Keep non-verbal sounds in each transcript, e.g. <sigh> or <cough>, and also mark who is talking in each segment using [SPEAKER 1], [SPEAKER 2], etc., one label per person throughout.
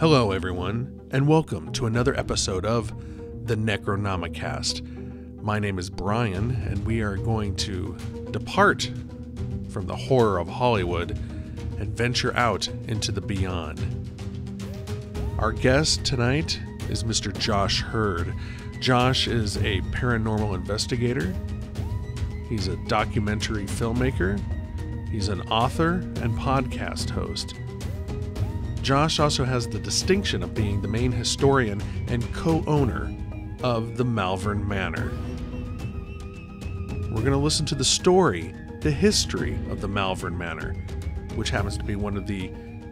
[SPEAKER 1] Hello, everyone, and welcome to another episode of the Necronomicast. My name is Brian, and we are going to depart from the horror of Hollywood and venture out into the beyond. Our guest tonight is Mr. Josh Heard. Josh is a paranormal investigator, he's a documentary filmmaker, he's an author and podcast host. Josh also has the distinction of being the main historian and co owner of the Malvern Manor. We're going to listen to the story, the history of the Malvern Manor, which happens to be one of the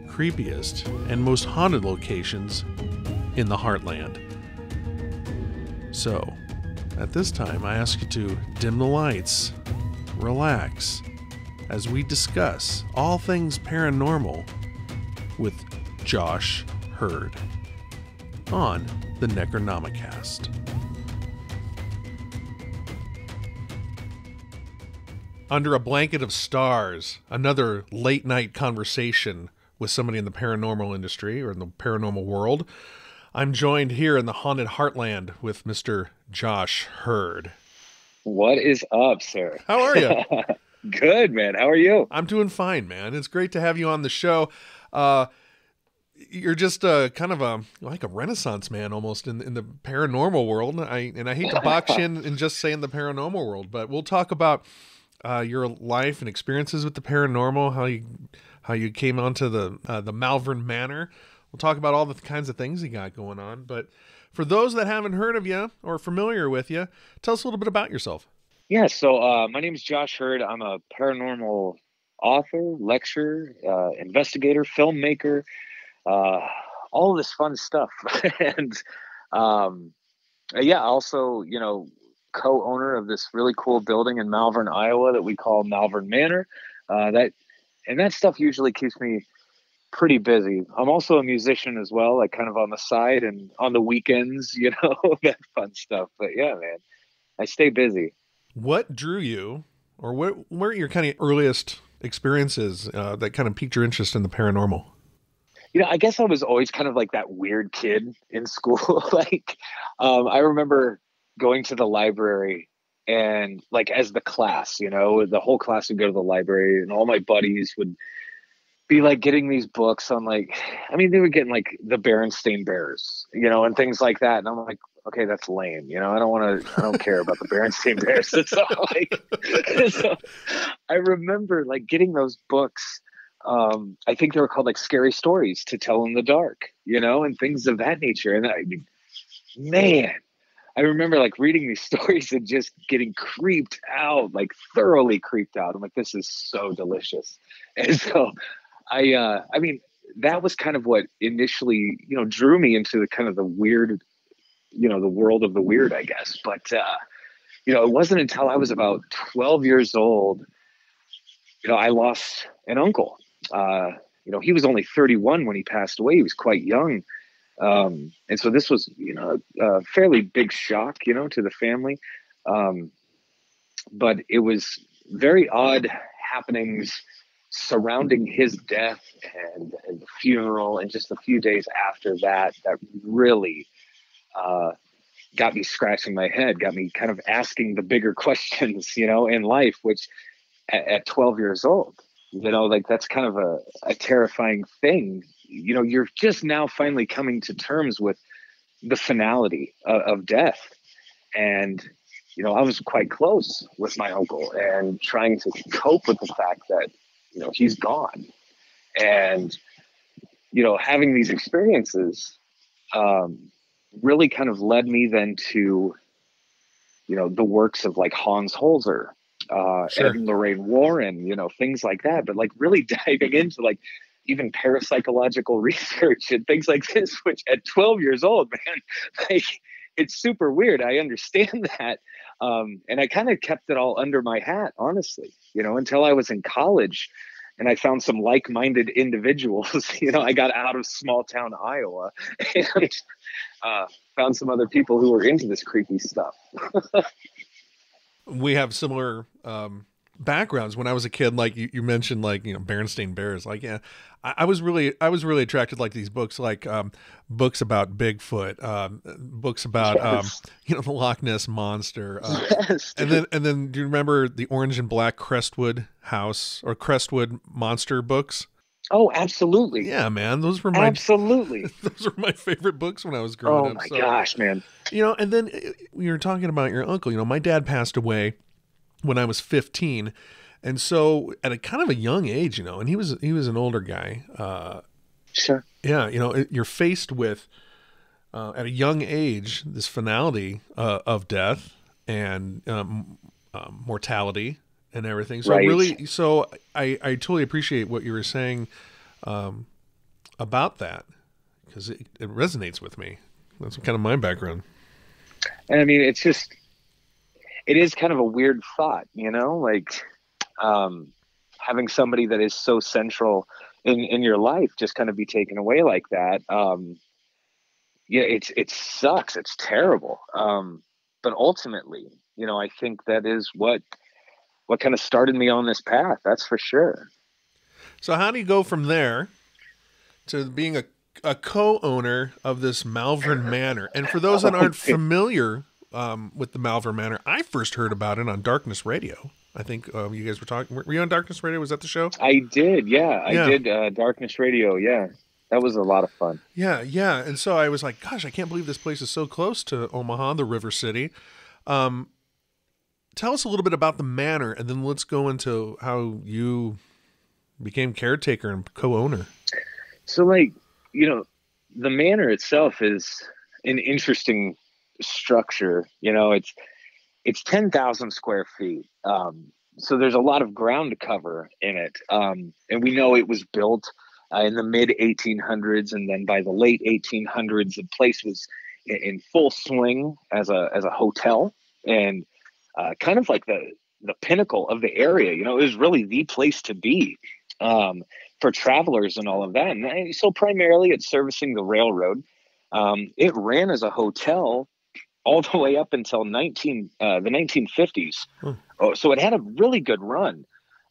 [SPEAKER 1] creepiest and most haunted locations in the heartland. So, at this time, I ask you to dim the lights, relax, as we discuss all things paranormal with Josh Heard on the Necronomicast. Under a blanket of stars, another late night conversation with somebody in the paranormal industry or in the paranormal world. I'm joined here in the haunted heartland with Mr. Josh Heard.
[SPEAKER 2] What is up, sir?
[SPEAKER 1] How are you? <laughs>
[SPEAKER 2] Good, man. How are you?
[SPEAKER 1] I'm doing fine, man. It's great to have you on the show. Uh, you're just uh, kind of a like a renaissance man almost in in the paranormal world. I and I hate to box in and just say in the paranormal world, but we'll talk about uh, your life and experiences with the paranormal, how you how you came onto the uh, the Malvern Manor. We'll talk about all the kinds of things you got going on. But for those that haven't heard of you or familiar with you, tell us a little bit about yourself.
[SPEAKER 2] Yeah, so uh, my name is Josh Heard. I'm a paranormal author, lecturer, uh, investigator, filmmaker, uh, all this fun stuff. <laughs> and um, yeah, also, you know, co-owner of this really cool building in Malvern, Iowa that we call Malvern Manor. Uh, that and that stuff usually keeps me pretty busy. I'm also a musician as well, like kind of on the side and on the weekends, <laughs> you know, that fun stuff. But yeah, man, I stay busy.
[SPEAKER 1] What drew you, or what were your kind of earliest experiences uh, that kind of piqued your interest in the paranormal?
[SPEAKER 2] You know, I guess I was always kind of like that weird kid in school. <laughs> like, um, I remember going to the library and like as the class, you know, the whole class would go to the library and all my buddies would be like getting these books on like, I mean, they were getting like the Berenstain Bears, you know, and things like that. And I'm like, okay, that's lame. You know, I don't want to, I don't care about the Berenstain Bears. <laughs> So like, <laughs> so I remember like getting those books um, I think they were called like scary stories to tell in the dark, you know, and things of that nature. And I mean, man, I remember like reading these <laughs> stories and just getting creeped out, like thoroughly creeped out. I'm like, this is so delicious. <laughs> And so I, uh, I mean, that was kind of what initially, you know, drew me into the kind of the weird, you know, the world of the weird, I guess. But, uh, you know, it wasn't until I was about 12 years old, you know, I lost an uncle uh, you know, he was only 31 when he passed away. He was quite young. Um, and so this was, you know, a fairly big shock, you know, to the family. Um, but it was very odd happenings surrounding his death and, and, the funeral and just a few days after that that really uh, got me scratching my head got me kind of asking the bigger <laughs> questions you know in life which at, at 12 years old you know like that's kind of a, a terrifying thing. You know you're just now finally coming to terms with the finality of, of death. And you know i was quite close with my uncle and trying to cope with the fact that you know he's gone. And you know having these experiences um, really kind of led me then to you know the works of like hans holzer uh, sure. Ed and Lorraine Warren, you know, things like that. But like really <laughs> diving into like even parapsychological <laughs> research and things like this, which at 12 years old, <laughs> man, like it's super weird. I understand that. Um, and I kind of kept it all under my hat, honestly, you know, until I was in college and I found some like-minded individuals. you know, I got out of small town Iowa and uh, found some other people who were into this creepy stuff.
[SPEAKER 1] We have similar um, backgrounds when I was a kid. Like you, you mentioned, like you know Berenstain Bears. Like yeah, I, I was really I was really attracted like these books, like um, books about Bigfoot, um, books about um,
[SPEAKER 2] Yes.
[SPEAKER 1] you know the Loch Ness monster. Uh,
[SPEAKER 2] yes,
[SPEAKER 1] and then and then do you remember the orange and black Crestwood house or Crestwood monster books?
[SPEAKER 2] Oh, absolutely,
[SPEAKER 1] Yeah, man, those were my
[SPEAKER 2] absolutely. <laughs>
[SPEAKER 1] those were my favorite books when I was growing up.
[SPEAKER 2] Oh
[SPEAKER 1] up.
[SPEAKER 2] my
[SPEAKER 1] so-
[SPEAKER 2] gosh, man.
[SPEAKER 1] you know and then uh, you were talking about your uncle you know my dad passed away when i was 15 and so at a kind of a young age you know and he was he was an older guy uh
[SPEAKER 2] Sure.
[SPEAKER 1] yeah you know you're faced with uh, at a young age this finality uh, of death and um, um, mortality and everything so
[SPEAKER 2] Right.
[SPEAKER 1] really so i i totally appreciate what you were saying um about that because it, it resonates with me that's kind of my background
[SPEAKER 2] And I mean, it's just, it is kind of a weird thought, you know, like um, having somebody that is so central in, in your life just kind of be taken away like that. Um, yeah, it's, it sucks. It's terrible. Um, but ultimately, you know, I think that is what, what kind of started me on this path. That's for sure.
[SPEAKER 1] So how do you go from there to being a, a co-owner of this Malvern Manor? And for those that aren't familiar um, with the Malvern Manor, I first heard about it on Darkness Radio. I think uh, you guys were talking. Were you on Darkness Radio? Was that the show?
[SPEAKER 2] I did. Yeah. I did. Uh, Darkness Radio. Yeah. That was a lot of fun.
[SPEAKER 1] Yeah, yeah. And so I was like, gosh, I can't believe this place is so close to Omaha, the River City. Um, tell us a little bit about the manor, and then let's go into how you became caretaker and co-owner.
[SPEAKER 2] So, like, you know, the manor itself is an interesting structure. You know, it's it's ten thousand square feet. Um, so there's a lot of ground to cover in it, um, and we know it was built uh, in the mid 1800s, and then by the late 1800s, the place was in, in full swing as a as a hotel, and uh, kind of like the the pinnacle of the area. You know, it was really the place to be. Um, for travelers and all of that. And I- so primarily it's servicing the railroad. Um, it ran as a hotel all the way up until 19 uh, the 1950s.
[SPEAKER 1] Hmm.
[SPEAKER 2] Oh, so it had a really good run.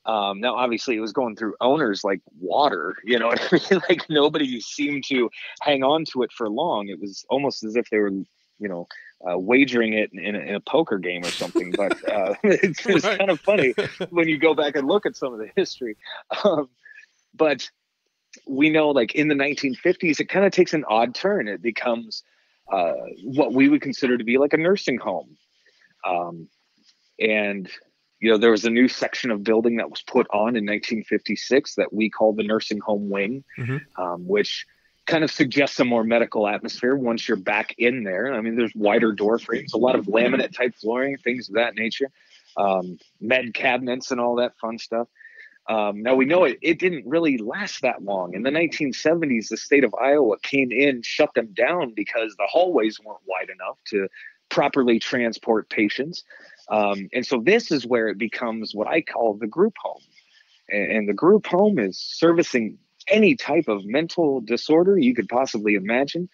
[SPEAKER 2] Um, now, obviously, it was going through owners like water. You know what I mean? <laughs> Like nobody seemed to hang on to it for long. It was almost as if they were, you know, uh, wagering it in, in, a, in a poker game or something. But <laughs> uh, <laughs> it's, it's
[SPEAKER 1] Right.
[SPEAKER 2] kind of funny <laughs> when you go back and look at some of the history. Um, but we know, like in the 1950s, it kind of takes an odd turn. It becomes uh, what we would consider to be like a nursing home. Um, and, you know, there was a new section of building that was put on in 1956 that we call the nursing home wing,
[SPEAKER 1] Mhm.
[SPEAKER 2] um, which kind of suggests a more medical atmosphere once you're back in there. I mean, there's wider door frames, a lot of laminate type flooring, things of that nature, um, med cabinets, and all that fun stuff. Um, now we know it, it didn't really last that long. In the 1970s, the state of Iowa came in, shut them down because the hallways weren't wide enough to properly transport patients. Um, and so this is where it becomes what I call the group home. And, and the group home is servicing any type of mental disorder you could possibly imagine.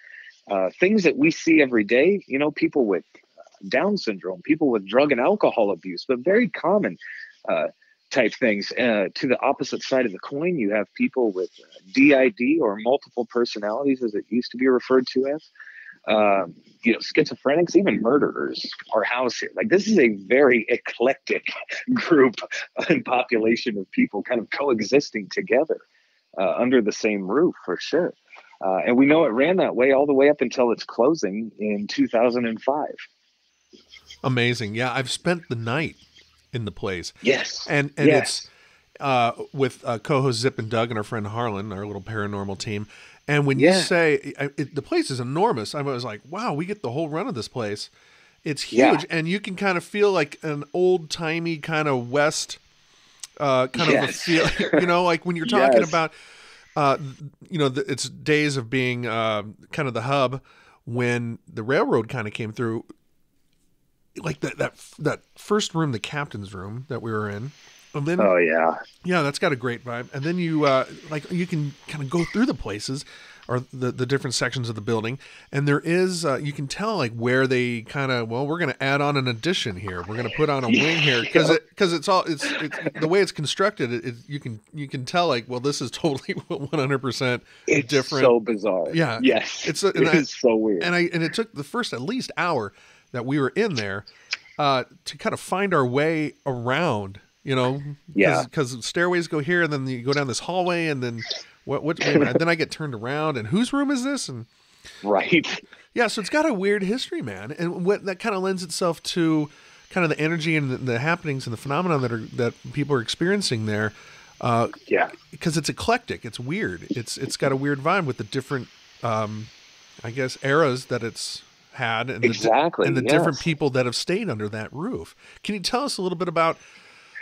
[SPEAKER 2] Uh, things that we see every day, you know, people with uh, Down syndrome, people with drug and alcohol abuse, but very common uh, type things. Uh, to the opposite side of the coin, you have people with uh, DID or multiple personalities, as it used to be referred to as. Um, you know, schizophrenics, even murderers are housed here. Like this is a very eclectic <laughs> group <laughs> and population of people kind of coexisting together uh, under the same roof for sure. Uh, and we know it ran that way all the way up until its closing in 2005.
[SPEAKER 1] Amazing. Yeah, I've spent the night in the place,
[SPEAKER 2] Yes.
[SPEAKER 1] and and
[SPEAKER 2] yes.
[SPEAKER 1] it's uh, with uh, co-host Zip and Doug and our friend Harlan, our little paranormal team. And when you say I- it, the place is enormous, I was like, wow, we get the whole run of this place. It's huge,
[SPEAKER 2] Yeah.
[SPEAKER 1] and you can kind of feel like an old timey kind of west, uh, kind of a feel. <laughs> You know, like when you're talking
[SPEAKER 2] Yes.
[SPEAKER 1] about, uh, you know, the, it's days of being uh, kind of the hub when the railroad kind of came through like that that that first room, the captain's room that we were in, And then,
[SPEAKER 2] oh yeah,
[SPEAKER 1] yeah, that's got a great vibe. And then you uh, like you can kind of go through the places or the, the different sections of the building. And there is uh, you can tell like where they kind of well we're going to add on an addition here. We're going to put on a wing here. <laughs> Because it because it's all it's, it's the way it's constructed it, it, you can you can tell like well this is totally <laughs> 100%
[SPEAKER 2] it's
[SPEAKER 1] different.
[SPEAKER 2] so bizarre.
[SPEAKER 1] Yeah.
[SPEAKER 2] Yes.
[SPEAKER 1] It's
[SPEAKER 2] a, it I, is so weird.
[SPEAKER 1] and i and it took the first at least hour that we were in there uh, to kind of find our way around you know?
[SPEAKER 2] Yeah.
[SPEAKER 1] Because stairways go here and then you go down this hallway and then what? What? and then I get turned around, and whose room is this? And <laughs>
[SPEAKER 2] right,
[SPEAKER 1] yeah. So it's got a weird history, man, and what that kind of lends itself to kind of the energy and the, the happenings and the phenomenon that are that people are experiencing there. Uh,
[SPEAKER 2] yeah,
[SPEAKER 1] because it's eclectic. It's weird. It's it's got a weird vibe with the different, um, I guess, eras that it's had and
[SPEAKER 2] exactly
[SPEAKER 1] the, and the
[SPEAKER 2] yes.
[SPEAKER 1] different people that have stayed under that roof. Can you tell us a little bit about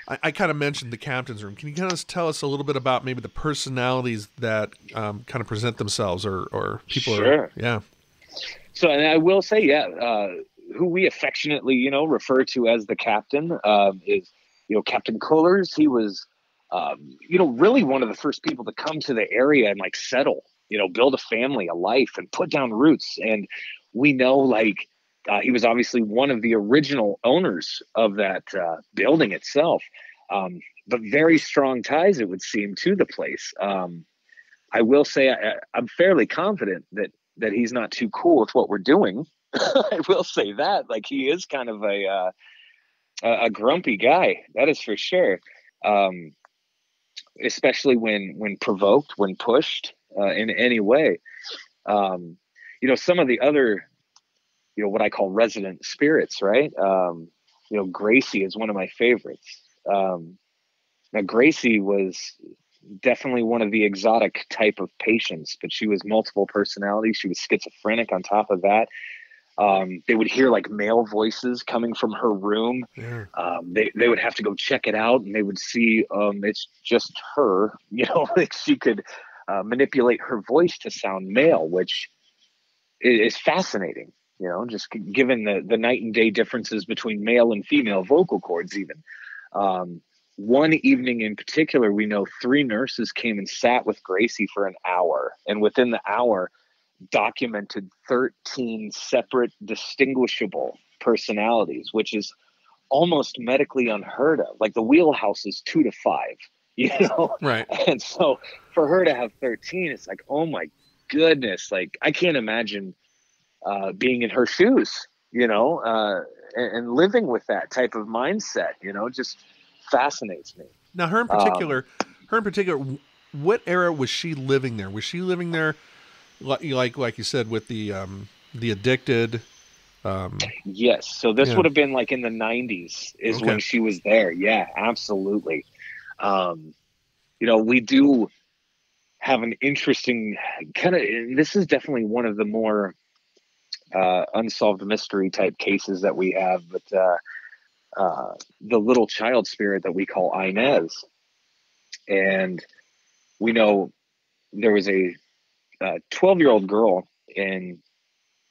[SPEAKER 1] I, I kind of mentioned the captain's room. Can you kind of tell us a little bit about maybe the personalities that um, kind of present themselves, or or people?
[SPEAKER 2] Sure.
[SPEAKER 1] Are, yeah.
[SPEAKER 2] So, and I will say, yeah, uh, who we affectionately, you know, refer to as the captain um, is, you know, Captain Cullers. He was, um, you know, really one of the first people to come to the area and like settle, you know, build a family, a life, and put down roots. And we know, like, uh, he was obviously one of the original owners of that uh, building itself, um, but very strong ties, it would seem, to the place. Um, I will say I, am fairly confident that that he's not too cool with what we're doing. <laughs> I will say that, like he is kind of a uh, a grumpy guy, that is for sure. Um, especially when when provoked, when pushed uh, in any way. Um, you know, some of the other you know what I call resident spirits, right? Um, you know, Gracie is one of my favorites. Um, now, Gracie was definitely one of the exotic type of patients, but she was multiple personalities. She was schizophrenic. On top of that, um, they would hear like male voices coming from her room. Yeah. Um, they they would have to go check it out, and they would see um, it's just her. <laughs> You know, like she could uh, manipulate her voice to sound male, which is fascinating you know, just given the, the night and day differences between male and female vocal cords, even. Um, one evening in particular, we know three nurses came and sat with Gracie for an hour, and within the hour, documented 13 separate, distinguishable personalities, which is almost medically unheard of. Like the wheelhouse is two to five, you know? <laughs>
[SPEAKER 1] Right. <laughs>
[SPEAKER 2] And so for her to have 13, it's like, oh my goodness. Like I can't imagine uh, being in her shoes, you know, uh, and, and, living with that type of mindset, you know, just fascinates me.
[SPEAKER 1] Now, her in particular, um, her in particular, what era was she living there? Was she living there, like like, like you said, with the um, the addicted? Um,
[SPEAKER 2] yes. So this yeah. would have been like in the '90s, is okay. when she was there. Yeah, absolutely. Um, you know, we do have an interesting kind of. This is definitely one of the more uh, unsolved mystery type cases that we have, but uh, uh, the little child spirit that we call Inez. And we know there was a 12 year old girl in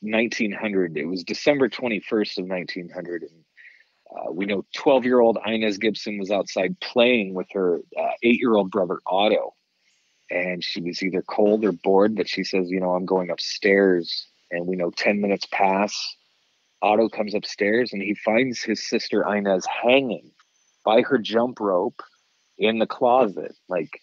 [SPEAKER 2] 1900. It was December 21st of 1900. And uh, we know 12 year old Inez Gibson was outside playing with her uh, eight year old brother Otto. And she was either cold or bored, but she says, You know, I'm going upstairs and we know 10 minutes pass. Otto comes upstairs and he finds his sister Inez hanging by her jump rope in the closet. Like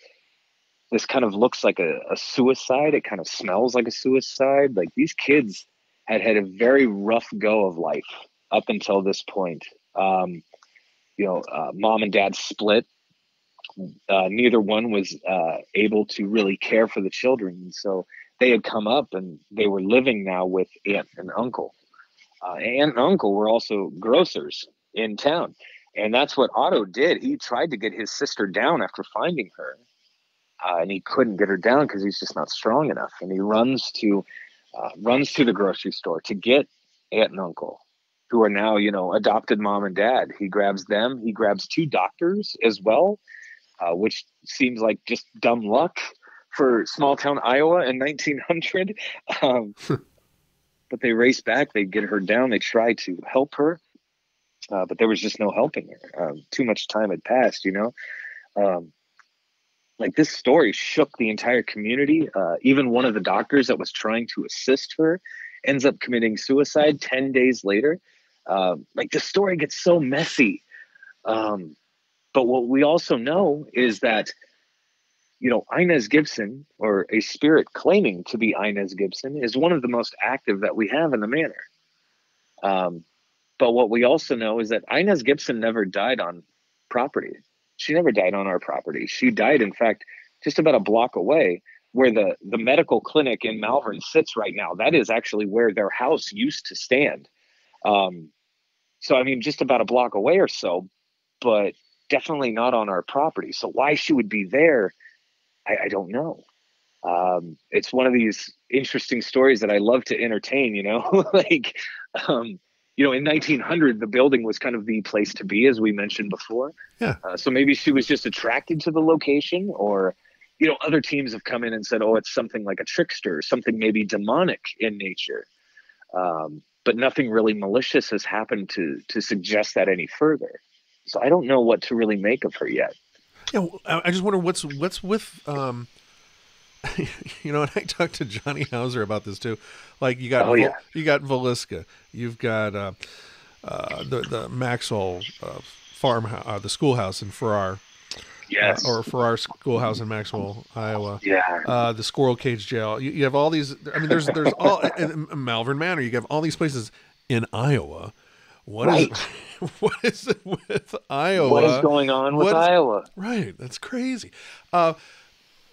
[SPEAKER 2] this kind of looks like a, a suicide. It kind of smells like a suicide. Like these kids had had a very rough go of life up until this point. Um, you know, uh, mom and dad split. Uh, neither one was uh, able to really care for the children. So they had come up and they were living now with aunt and uncle. Uh, aunt and uncle were also grocers in town. And that's what Otto did. He tried to get his sister down after finding her. Uh, and he couldn't get her down because he's just not strong enough. And he runs to uh, runs to the grocery store to get aunt and uncle, who are now you know adopted mom and dad. He grabs them. He grabs two doctors as well, uh, which seems like just dumb luck for small town Iowa in 1900. Um, <laughs> but they race back, they get her down, they try to help her. uh, but there was just no helping her. Um, too much time had passed, you know. Um, like this story shook the entire community. Uh, even one of the doctors that was trying to assist her ends up committing suicide 10 days later. Uh, like the story gets so messy. Um, but what we also know is that, you know, Inez Gibson, or a spirit claiming to be Inez Gibson, is one of the most active that we have in the manor. Um, but what we also know is that Inez Gibson never died on property. She never died on our property. She died, in fact, just about a block away where the, the medical clinic in Malvern sits right now. That is actually where their house used to stand. Um, so, I mean, just about a block away or so, but definitely not on our property. So, why she would be there, I, I don't know. Um, it's one of these interesting stories that I love to entertain, you know, <laughs> like, um, you know, in 1900, the building was kind of the place to be, as we mentioned before.
[SPEAKER 1] Yeah.
[SPEAKER 2] Uh, so maybe she was just attracted to the location, or, you know, other teams have come in and said, oh, it's something like a trickster, something maybe demonic in nature. Um, but nothing really malicious has happened to to suggest that any further. So I don't know what to really make of her yet.
[SPEAKER 1] Yeah, I just wonder what's what's with um, <laughs> you know, and I talked to Johnny Hauser about this too. Like you got,
[SPEAKER 2] oh, yeah.
[SPEAKER 1] you got Villisca, you've got uh, uh, the the Maxwell uh, farm, uh, the schoolhouse in Farrar.
[SPEAKER 2] Yes.
[SPEAKER 1] or Farrar Schoolhouse in Maxwell, Iowa.
[SPEAKER 2] Yeah.
[SPEAKER 1] Uh, the Squirrel Cage Jail. You, you, have all these. I mean, there's there's all <laughs> in Malvern Manor. You have all these places in Iowa. What right. is <laughs> what is it with Iowa?
[SPEAKER 2] What is going on with Iowa?
[SPEAKER 1] Right. That's crazy. Uh,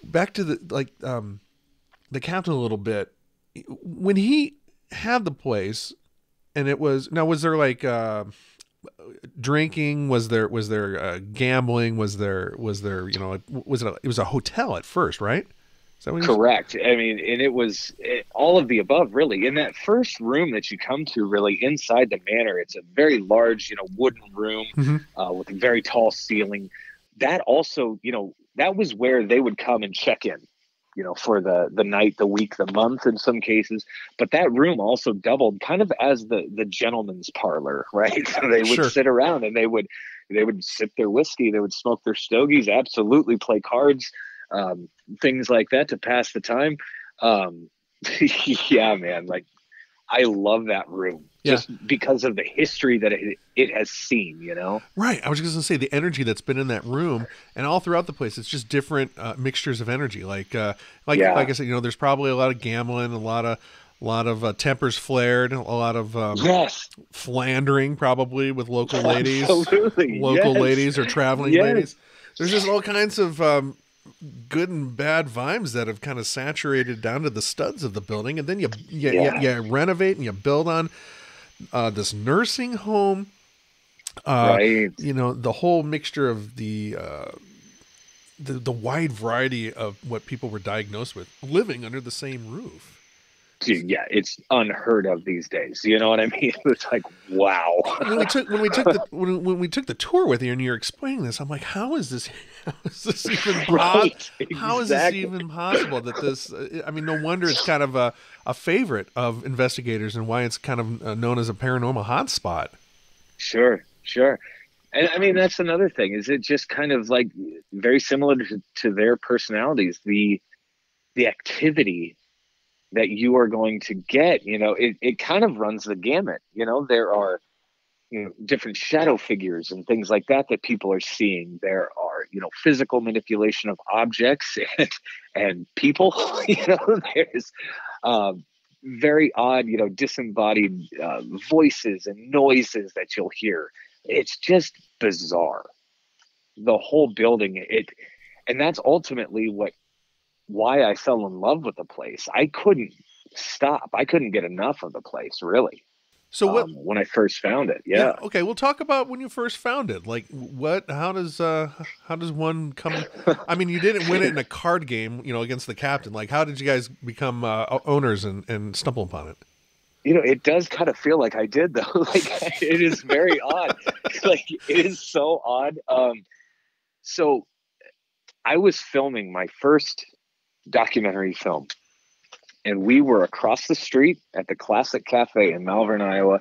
[SPEAKER 1] back to the like um, the captain a little bit when he had the place and it was now was there like uh, drinking was there was there uh, gambling was there was there you know was it a, it was a hotel at first right
[SPEAKER 2] correct. I mean and it was it, all of the above really. In that first room that you come to really inside the manor it's a very large you know wooden room mm-hmm. uh, with a very tall ceiling. That also you know that was where they would come and check in you know for the the night the week the month in some cases. But that room also doubled kind of as the the gentleman's parlor <laughs> right? So they would sure. sit around and they would they would sip their whiskey they would smoke their stogies absolutely play cards um, things like that to pass the time um, <laughs> yeah man like i love that room yeah. just because of the history that it, it has seen, you know?
[SPEAKER 1] Right. I was just going to say the energy that's been in that room and all throughout the place. It's just different uh, mixtures of energy. Like, uh, like, yeah. like I said, you know, there's probably a lot of gambling, a lot of, a lot of uh, tempers flared, a lot of um,
[SPEAKER 2] yes,
[SPEAKER 1] flandering probably with local ladies,
[SPEAKER 2] Absolutely.
[SPEAKER 1] local
[SPEAKER 2] yes.
[SPEAKER 1] ladies or traveling yes. ladies. There's just all kinds of um, good and bad vibes that have kind of saturated down to the studs of the building, and then you you, yeah. you, you renovate and you build on uh, this nursing home. Uh, right. You know the whole mixture of the, uh, the the wide variety of what people were diagnosed with living under the same roof.
[SPEAKER 2] Dude, yeah, it's unheard of these days. You know what I mean? <laughs> It's like wow.
[SPEAKER 1] when we took when we took the <laughs> when, when we took the tour with you and you're explaining this, I'm like, how is this? <laughs> How is this even possible? Right, exactly. How is this even possible? That this? I mean, no wonder it's kind of a a favorite of investigators and why it's kind of uh, known as a paranormal hotspot.
[SPEAKER 2] Sure, sure. And I mean, that's another thing. Is it just kind of like very similar to, to their personalities? The the activity that you are going to get you know it, it kind of runs the gamut. You know there are you know different shadow figures and things like that that people are seeing. There are you know physical manipulation of objects <laughs> and and people <laughs> you know <laughs> there's um, very odd you know disembodied uh, voices and noises that you'll hear. It's just bizarre. The whole building it and that's ultimately what why I fell in love with the place. I couldn't stop. I couldn't get enough of the place, really.
[SPEAKER 1] So what,
[SPEAKER 2] um, when I first found it, yeah. yeah.
[SPEAKER 1] Okay, we'll talk about when you first found it. Like what? How does uh how does one come? <laughs> I mean, you didn't win it in a card game, you know, against the captain. Like, how did you guys become uh, owners and and stumble upon it?
[SPEAKER 2] You know, it does kind of feel like I did though. <laughs> like it is very odd. <laughs> Like it is so odd. Um, so I was filming my first documentary film. And we were across the street at the Classic Cafe in Malvern, Iowa.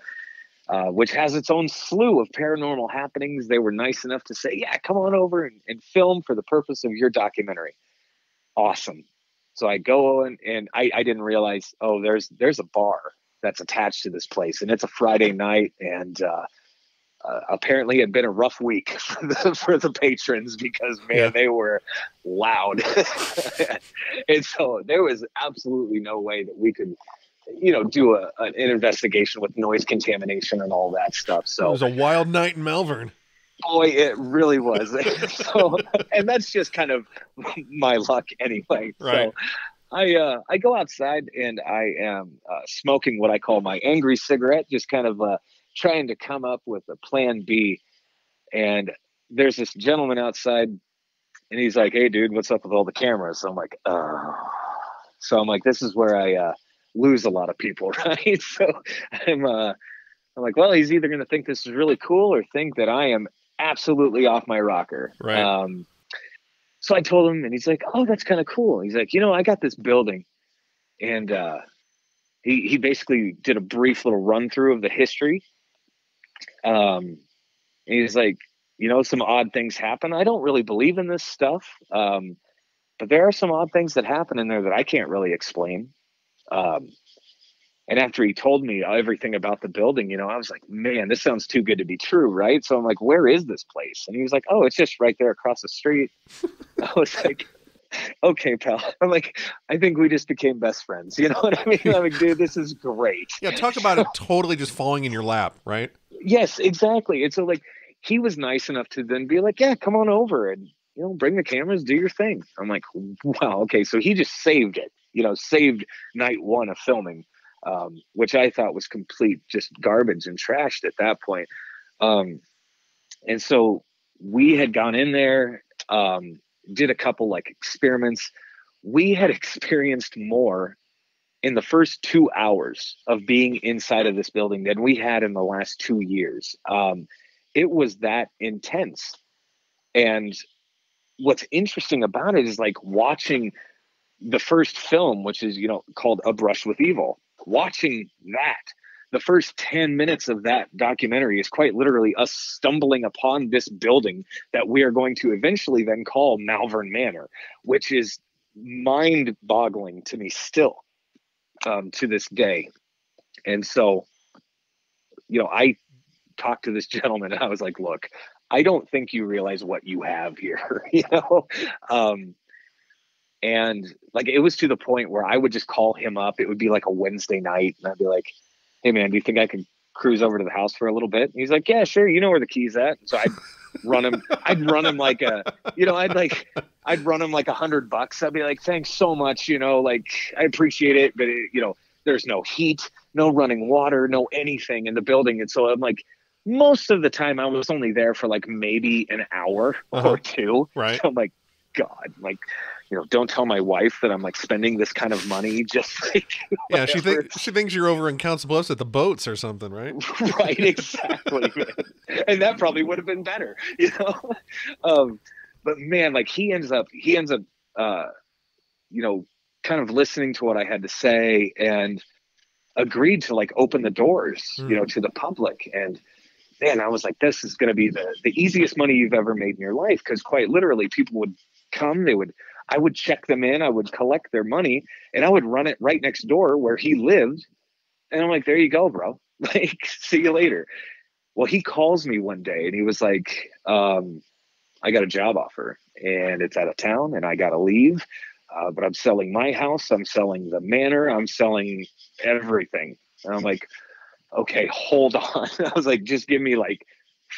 [SPEAKER 2] uh, which has its own slew of paranormal happenings. They were nice enough to say, "Yeah, come on over and, and film for the purpose of your documentary." Awesome. So I go and, and I, I didn't realize, oh, there's there's a bar that's attached to this place, and it's a Friday night, and uh, uh, apparently it had been a rough week <laughs> for the, for the patrons because man, yeah. they were loud, <laughs> and so there was absolutely no way that we could you know, do a, an investigation with noise contamination and all that stuff. So
[SPEAKER 1] it was a wild night in Malvern.
[SPEAKER 2] Boy, it really was. <laughs> so, and that's just kind of my luck anyway.
[SPEAKER 1] Right. So
[SPEAKER 2] I uh, I go outside and I am uh, smoking what I call my angry cigarette, just kind of uh, trying to come up with a plan B. And there's this gentleman outside, and he's like, "Hey, dude, what's up with all the cameras?" So I'm like, "Oh." So I'm like, "This is where I." Uh, lose a lot of people, <laughs> right? So I'm uh I'm like, well, he's either going to think this is really cool or think that I am absolutely off my rocker.
[SPEAKER 1] Right. Um,
[SPEAKER 2] so I told him, and he's like, oh, that's kind of cool. He's like, you know, I got this building, and uh, he he basically did a brief little run through of the history. Um, he's like, you know, some odd things happen. I don't really believe in this stuff, um, but there are some odd things that happen in there that I can't really explain. Um, and after he told me everything about the building, you know, I was like, man, this sounds too good to be true, right? So I'm like, where is this place? And he was like, oh, it's just right there across the street. <laughs> I was like, <laughs> okay, pal. <laughs> I'm like, I think we just became best friends. You know what I mean? I'm like, dude, this is great. <laughs>
[SPEAKER 1] Yeah, talk about it totally just falling in your lap, right?
[SPEAKER 2] Yes, exactly. And so like he was nice enough to then be like, yeah, come on over and you know, bring the cameras, do your thing. I'm like, wow, okay. So he just saved it you know, saved night one of filming, um, which I thought was complete just garbage and trashed at that point. Um, and so we had gone in there, um, did a couple like experiments. We had experienced more in the first two hours of being inside of this building than we had in the last two years. Um, it was that intense. And what's interesting about it is like watching the first film, which is, you know, called A Brush with Evil, watching that, the first 10 minutes of that documentary is quite literally us stumbling upon this building that we are going to eventually then call Malvern Manor, which is mind boggling to me still um, to this day. And so, you know, I talked to this <laughs> gentleman and I was like, look, I don't think you realize what you have here, <laughs> you know? Um, and like it was to the point where I would just call him up. It would be like a Wednesday night, and I'd be like, "Hey man, do you think I could cruise over to the house for a little bit?" And he's like, "Yeah, sure. You know where the keys at." So I'd run him. I'd run him like a, you know, I'd like, I'd run him like a hundred bucks. I'd be like, "Thanks so much. You know, like I appreciate it, but it, you know, there's no heat, no running water, no anything in the building." And so I'm like, most of the time I was only there for like maybe an hour uh-huh. or two.
[SPEAKER 1] Right.
[SPEAKER 2] So I'm like, God, like you know, don't tell my wife that I'm like spending this kind of money. Just <laughs> like
[SPEAKER 1] yeah, she thinks she thinks you're over in Council Bluffs at the boats or something, right? <laughs>
[SPEAKER 2] right, exactly. <laughs> and that probably would have been better, you know. Um, but man, like he ends up, he ends up, uh, you know, kind of listening to what I had to say and agreed to like open the doors, mm. you know, hmm. to the public and man, I was like, this is going to be the, the easiest money you've ever made in your life. Cause quite literally people would come, they would I would check them in, I would collect their money, and I would run it right next door where he lived. And I'm like, there you go, bro. <laughs> Like, see you later. Well, he calls me one day and he was like, um, I got a job offer and it's out of town and I got to leave. Uh, but I'm selling my house. I'm selling the manor. I'm selling everything. And I'm like, okay, hold <laughs> on. I was like, just give me like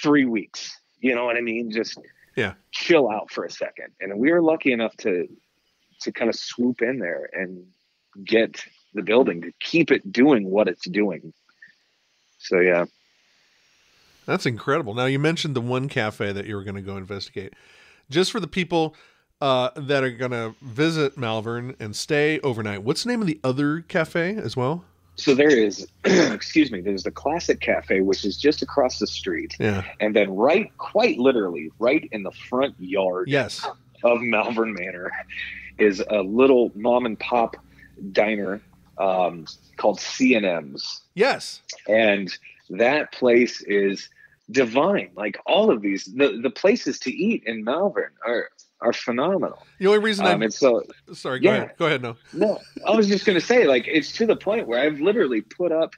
[SPEAKER 2] three weeks. You know what I mean? Just
[SPEAKER 1] yeah.
[SPEAKER 2] chill out for a second. And we were lucky enough to to kind of swoop in there and get the building to keep it doing what it's doing. So yeah.
[SPEAKER 1] That's incredible. Now you mentioned the one cafe that you were going to go investigate. Just for the people uh, that are going to visit malvern and stay overnight what's the name of the other cafe as well
[SPEAKER 2] so there is <clears throat> excuse me there's the classic cafe which is just across the street.
[SPEAKER 1] Yeah.
[SPEAKER 2] And then right quite literally right in the front yard
[SPEAKER 1] yes.
[SPEAKER 2] of malvern manor is a little mom and pop diner um, called cnm's
[SPEAKER 1] yes.
[SPEAKER 2] And that place is divine. Like all of these, the, the places to eat in Malvern are are phenomenal.
[SPEAKER 1] The only reason
[SPEAKER 2] Um,
[SPEAKER 1] I'm
[SPEAKER 2] so
[SPEAKER 1] sorry, go
[SPEAKER 2] yeah.
[SPEAKER 1] ahead. Go ahead. No.
[SPEAKER 2] no, I was just going to say, like, it's to the point where I've literally put up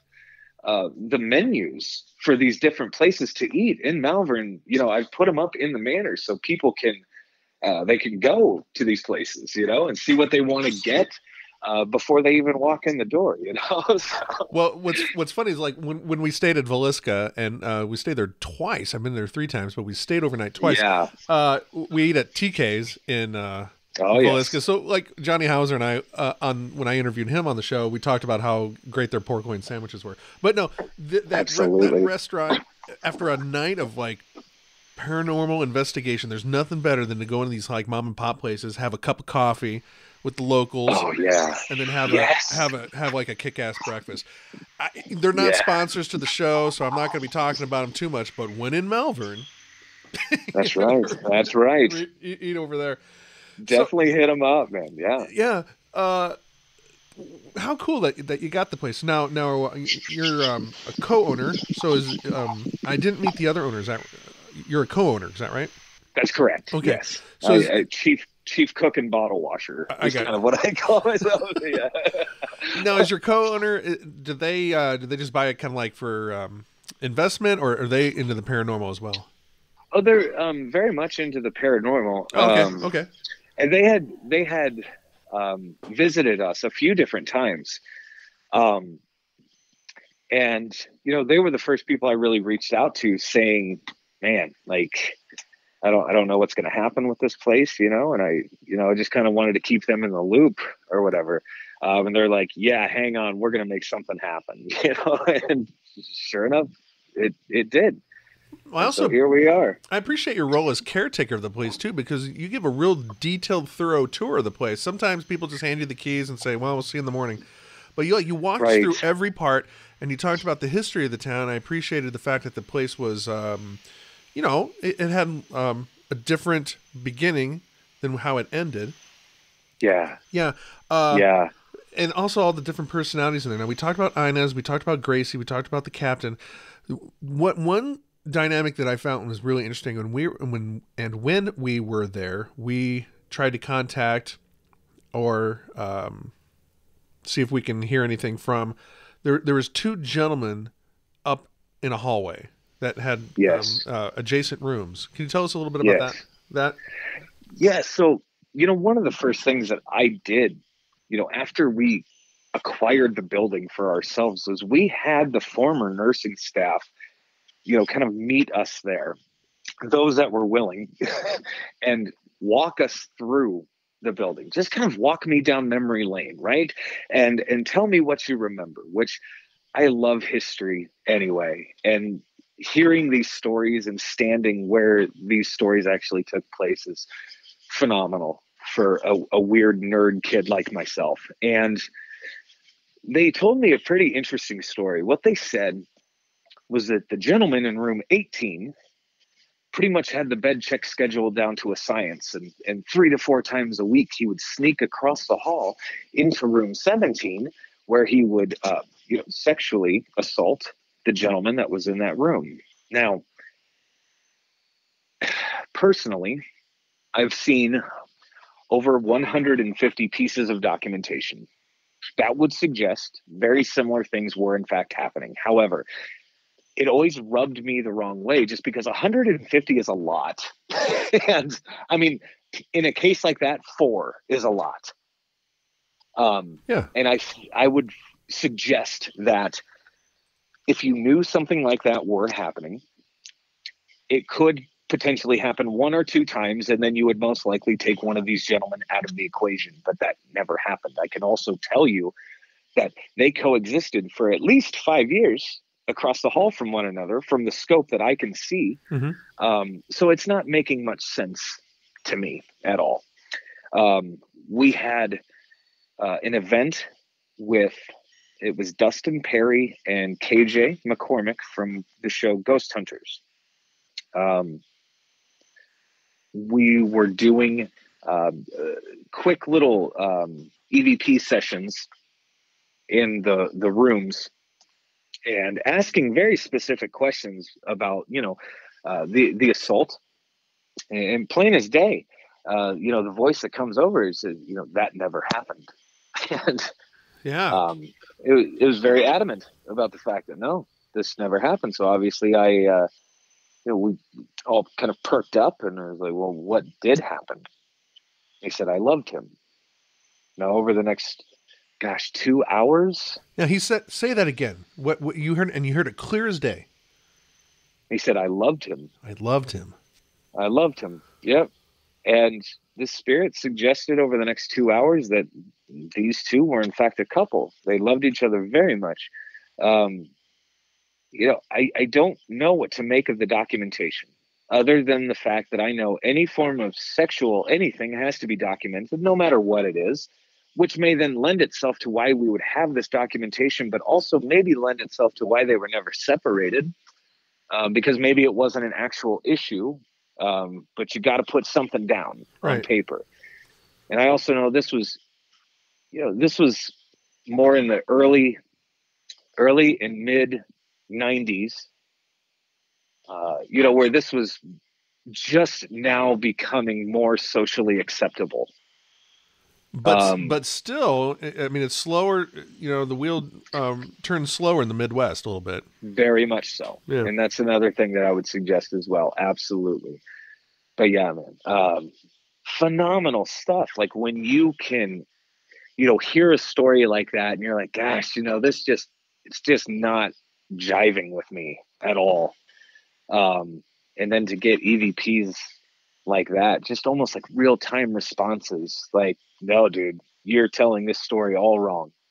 [SPEAKER 2] uh, the menus for these different places to eat in Malvern. You know, I've put them up in the manor so people can uh, they can go to these places, you know, and see what they want to get uh, before they even walk in the door. You know, <laughs> so,
[SPEAKER 1] Well, what's what's funny is like when, when we stayed at Villisca and uh, we stayed there twice. I've been there three times, but we stayed overnight twice.
[SPEAKER 2] yeah.
[SPEAKER 1] Uh, we eat at TK's in uh,
[SPEAKER 2] Oh
[SPEAKER 1] Villisca.
[SPEAKER 2] yes.
[SPEAKER 1] So like Johnny Hauser and I uh, on when I interviewed him on the show, we talked about how great their pork loin sandwiches were. But no, th- that, re- that restaurant after a night of like paranormal investigation, there's nothing better than to go into these like mom and pop places, have a cup of coffee with the locals.
[SPEAKER 2] Oh yeah.
[SPEAKER 1] and then have
[SPEAKER 2] Yes.
[SPEAKER 1] a have a have like a kick-ass breakfast. I, they're not
[SPEAKER 2] Yeah.
[SPEAKER 1] sponsors to the show, so I'm not going to be talking about them too much. But when in Malvern,
[SPEAKER 2] That's <laughs> right. That's right.
[SPEAKER 1] eat, eat over there.
[SPEAKER 2] Definitely hit them up, man. Yeah.
[SPEAKER 1] Yeah. Uh, how cool that that you got the place. Now, now you're um, a co-owner. So is um, I didn't meet the other owners. That you're a co-owner. Is that right?
[SPEAKER 2] That's correct.
[SPEAKER 1] Okay.
[SPEAKER 2] Yes.
[SPEAKER 1] So
[SPEAKER 2] So
[SPEAKER 1] is-
[SPEAKER 2] chief chief cook and bottle washer.
[SPEAKER 1] I got
[SPEAKER 2] kind of what I call myself. <laughs> yeah.
[SPEAKER 1] Now, is your co-owner? Did they uh, did they just buy it kind of like for um, investment, or are they into the paranormal as well?
[SPEAKER 2] Oh, they're um, very much into the paranormal.
[SPEAKER 1] Oh, okay.
[SPEAKER 2] Um,
[SPEAKER 1] okay.
[SPEAKER 2] and they had they had um, visited us a few different times um, and you know they were the first people i really reached out to saying man like i don't i don't know what's going to happen with this place you know and i you know i just kind of wanted to keep them in the loop or whatever um, and they're like yeah hang on we're going to make something happen <laughs> you know and sure enough it it did
[SPEAKER 1] Well, I also
[SPEAKER 2] so here we are
[SPEAKER 1] I appreciate your role as caretaker of the place too, because you give a real detailed, thorough tour of the place. Sometimes people just hand you the keys and say, "Well, we'll see you in the morning," but you you walked
[SPEAKER 2] Right.
[SPEAKER 1] through every part and you talked about the history of the town. I appreciated the fact that the place was, um, you know, it, it had um, a different beginning than how it ended.
[SPEAKER 2] yeah
[SPEAKER 1] Yeah, uh,
[SPEAKER 2] yeah
[SPEAKER 1] and also all the different personalities in there. Now we talked about Inez, we talked about Gracie, we talked about the captain. What one dynamic that I found was really interesting when we when and when we were there, we tried to contact or um, see if we can hear anything from. There, there was two gentlemen up in a hallway that had
[SPEAKER 2] Yes.
[SPEAKER 1] um, uh, adjacent rooms. Can you tell us a little bit about
[SPEAKER 2] Yes.
[SPEAKER 1] that? That
[SPEAKER 2] Yeah, so you know, one of the first things that I did, you know, after we acquired the building for ourselves was we had the former nursing staff, you know, kind of meet us there, those that were willing, <laughs> and walk us through the building. Just kind of walk me down memory lane, right? And and tell me what you remember, which I love history anyway. And hearing these stories and standing where these stories actually took place is phenomenal for a, a weird nerd kid like myself. And they told me a pretty interesting story. What they said was that the gentleman in room 18 pretty much had the bed check scheduled down to a science and, and three to four times a week he would sneak across the hall into room 17 where he would uh, you know sexually assault the gentleman that was in that room now personally i've seen over 150 pieces of documentation that would suggest very similar things were in fact happening however it always rubbed me the wrong way just because 150 is a lot. <laughs> and I mean, in a case like that, four is a lot. Um,
[SPEAKER 1] Yeah.
[SPEAKER 2] And I, I would suggest that if you knew something like that were happening, it could potentially happen one or two times, and then you would most likely take one of these gentlemen out of the equation. But that never happened. I can also tell you that they coexisted for at least five years across the hall from one another from the scope that I can see.
[SPEAKER 1] Mhm.
[SPEAKER 2] Um, so it's not making much sense to me at all. Um, we had uh, an event with it was Dustin Pari and KJ McCormick from the show Ghost Hunters. Um, we were doing um, uh, quick little um, EVP sessions in the the rooms and asking very specific questions about, you know, uh, the the assault. And plain as day, uh, you know, the voice that comes over is, you know, that never happened. <laughs> and
[SPEAKER 1] yeah,
[SPEAKER 2] um, it, it was very adamant about the fact that no, this never happened. So obviously, I, uh, you know, we all kind of perked up, and I was like, well, what did happen? He said, I loved him. Now, over the next, gosh, two hours.
[SPEAKER 1] Now he said, say that again. What, what you heard, and you heard it clear as day.
[SPEAKER 2] He said, I loved him.
[SPEAKER 1] I loved him.
[SPEAKER 2] I loved him. Yep. And the spirit suggested over the next two hours that these two were in fact a couple. They loved each other very much. Um, you know, I, I don't know what to make of the documentation other than the fact that I know any form of sexual anything has to be documented, no matter what it is, which may then lend itself to why we would have this documentation, but also maybe lend itself to why they were never separated, um, because maybe it wasn't an actual issue, um, but you got to put something down right. on paper. And I also know this was, you know, this was more in the early, early and mid 90s uh, you know, where this was just now becoming more socially acceptable.
[SPEAKER 1] But um, but still, I mean, it's slower. You know, the wheel um, turns slower in the Midwest a little bit.
[SPEAKER 2] Very much so, yeah. and that's another thing that I would suggest as well. Absolutely, but yeah, man, um, phenomenal stuff. Like when you can, you know, hear a story like that, and you're like, gosh, you know, this just it's just not jiving with me at all. Um, and then to get EVPs like that, just almost like real time responses. Like, no, dude, you're telling this story all wrong. <laughs>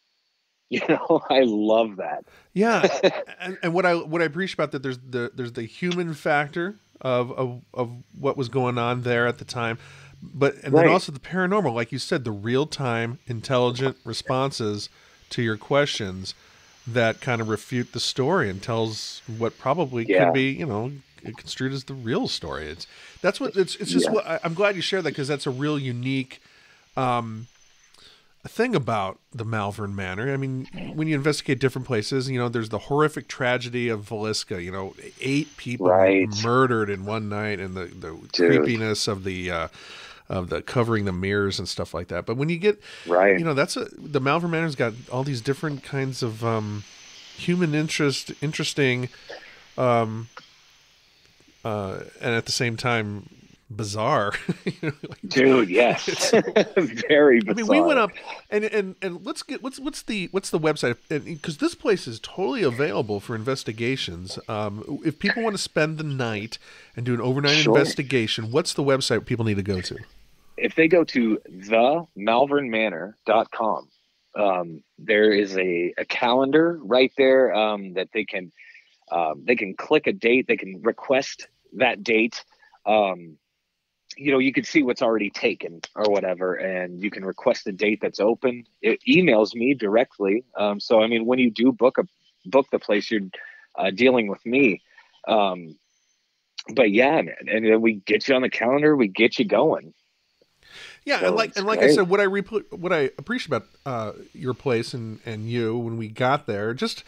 [SPEAKER 2] You know, I love that.
[SPEAKER 1] Yeah, <laughs> and, and, what I what I appreciate about that there's the there's the human factor of of, of what was going on there at the time, but and right. then also the paranormal, like you said, the real time intelligent responses to your questions that kind of refute the story and tells what probably yeah. could be, you know, construed as the real story. It's that's what it's. It's just yeah. what I, am glad you shared that because that's a real unique um, thing about the Malvern Manor. I mean, when you investigate different places, you know, there's the horrific tragedy of Villisca. You know, eight people right. murdered in one night, and the the creepiness of the. Uh, of the covering the mirrors and stuff like that. But when you get
[SPEAKER 2] right,
[SPEAKER 1] you know, that's a the Malvern Manor's got all these different kinds of um, human interest, interesting, um, uh, and at the same time bizarre. <laughs>
[SPEAKER 2] Dude, yes, <laughs> very. Bizarre. I mean,
[SPEAKER 1] we went up and and and let's get what's what's the what's the website because this place is totally available for investigations. Um, if people want to spend the night and do an overnight sure. investigation, what's the website people need to go to?
[SPEAKER 2] if they go to the themalvernmanor.com, um, there is a, a calendar right there um, that they can um, they can click a date, they can request that date. Um, you know, you can see what's already taken or whatever, and you can request a date that's open. It emails me directly. Um, so, I mean, when you do book a book the place, you're uh, dealing with me. Um, but yeah, man, and then we get you on the calendar, we get you going.
[SPEAKER 1] Yeah, so and like and like great. I said, what I re- what I appreciate about uh, your place and and you when we got there, just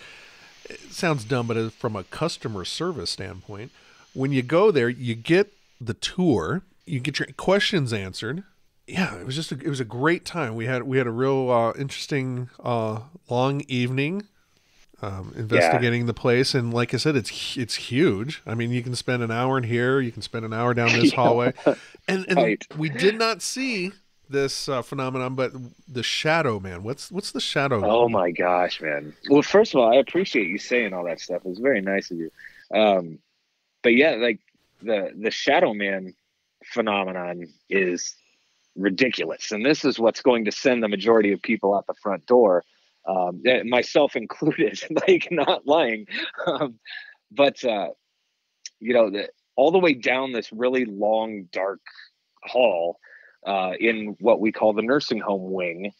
[SPEAKER 1] sounds dumb, but from a customer service standpoint, when you go there, you get the tour, you get your questions answered. Yeah, it was just a, it was a great time. We had we had a real uh, interesting uh, long evening um, investigating yeah. the place. And like I said, it's it's huge. I mean, you can spend an hour in here, you can spend an hour down this <laughs> hallway, and and right. we did not see this uh, phenomenon, but the shadow man. What's what's the shadow?
[SPEAKER 2] Oh my gosh, man! Well, first of all, I appreciate you saying all that stuff. It's very nice of you. Um, but yeah, like the the shadow man phenomenon is ridiculous, and this is what's going to send the majority of people out the front door um, myself included, <laughs> like not lying. Um, but uh, you know, the, all the way down this really long, dark hall uh, in what we call the nursing home wing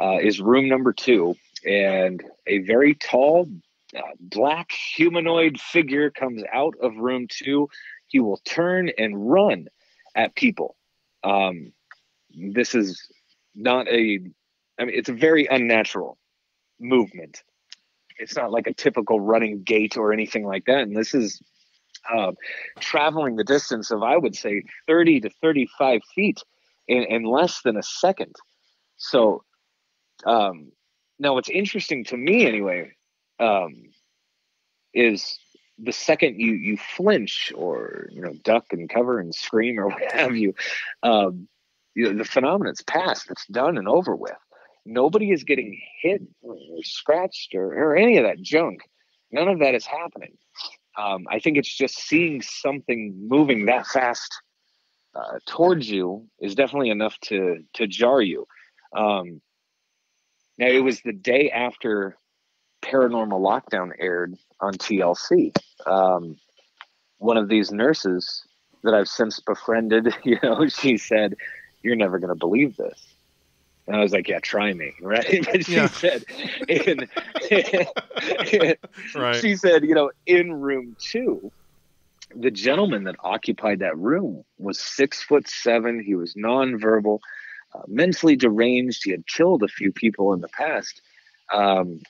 [SPEAKER 2] uh, is room number two, and a very tall, uh, black humanoid figure comes out of room two. He will turn and run at people. Um, this is not a I mean, it's a very unnatural movement. it's not like a typical running gait or anything like that. And this is uh, traveling the distance of, I would say, 30 to 35 feet in, in less than a second. So, um, now what's interesting to me anyway um, is the second you you flinch or you know duck and cover and scream or <laughs> what have you, um, you know, the phenomenon's past. It's done and over with. Nobody is getting hit or scratched or, or any of that junk. None of that is happening. Um, I think it's just seeing something moving that fast uh, towards you is definitely enough to to jar you. Um, now it was the day after Paranormal Lockdown aired on TLC. Um, one of these nurses that I've since befriended, <laughs> you know, she said, "You're never going to believe this." And I was like, yeah, try me, <laughs> right? But she yeah. said, in, <laughs> right. she said, you know, in room two, the gentleman that occupied that room was six foot seven. He was nonverbal, uh, mentally deranged. He had killed a few people in the past. Um,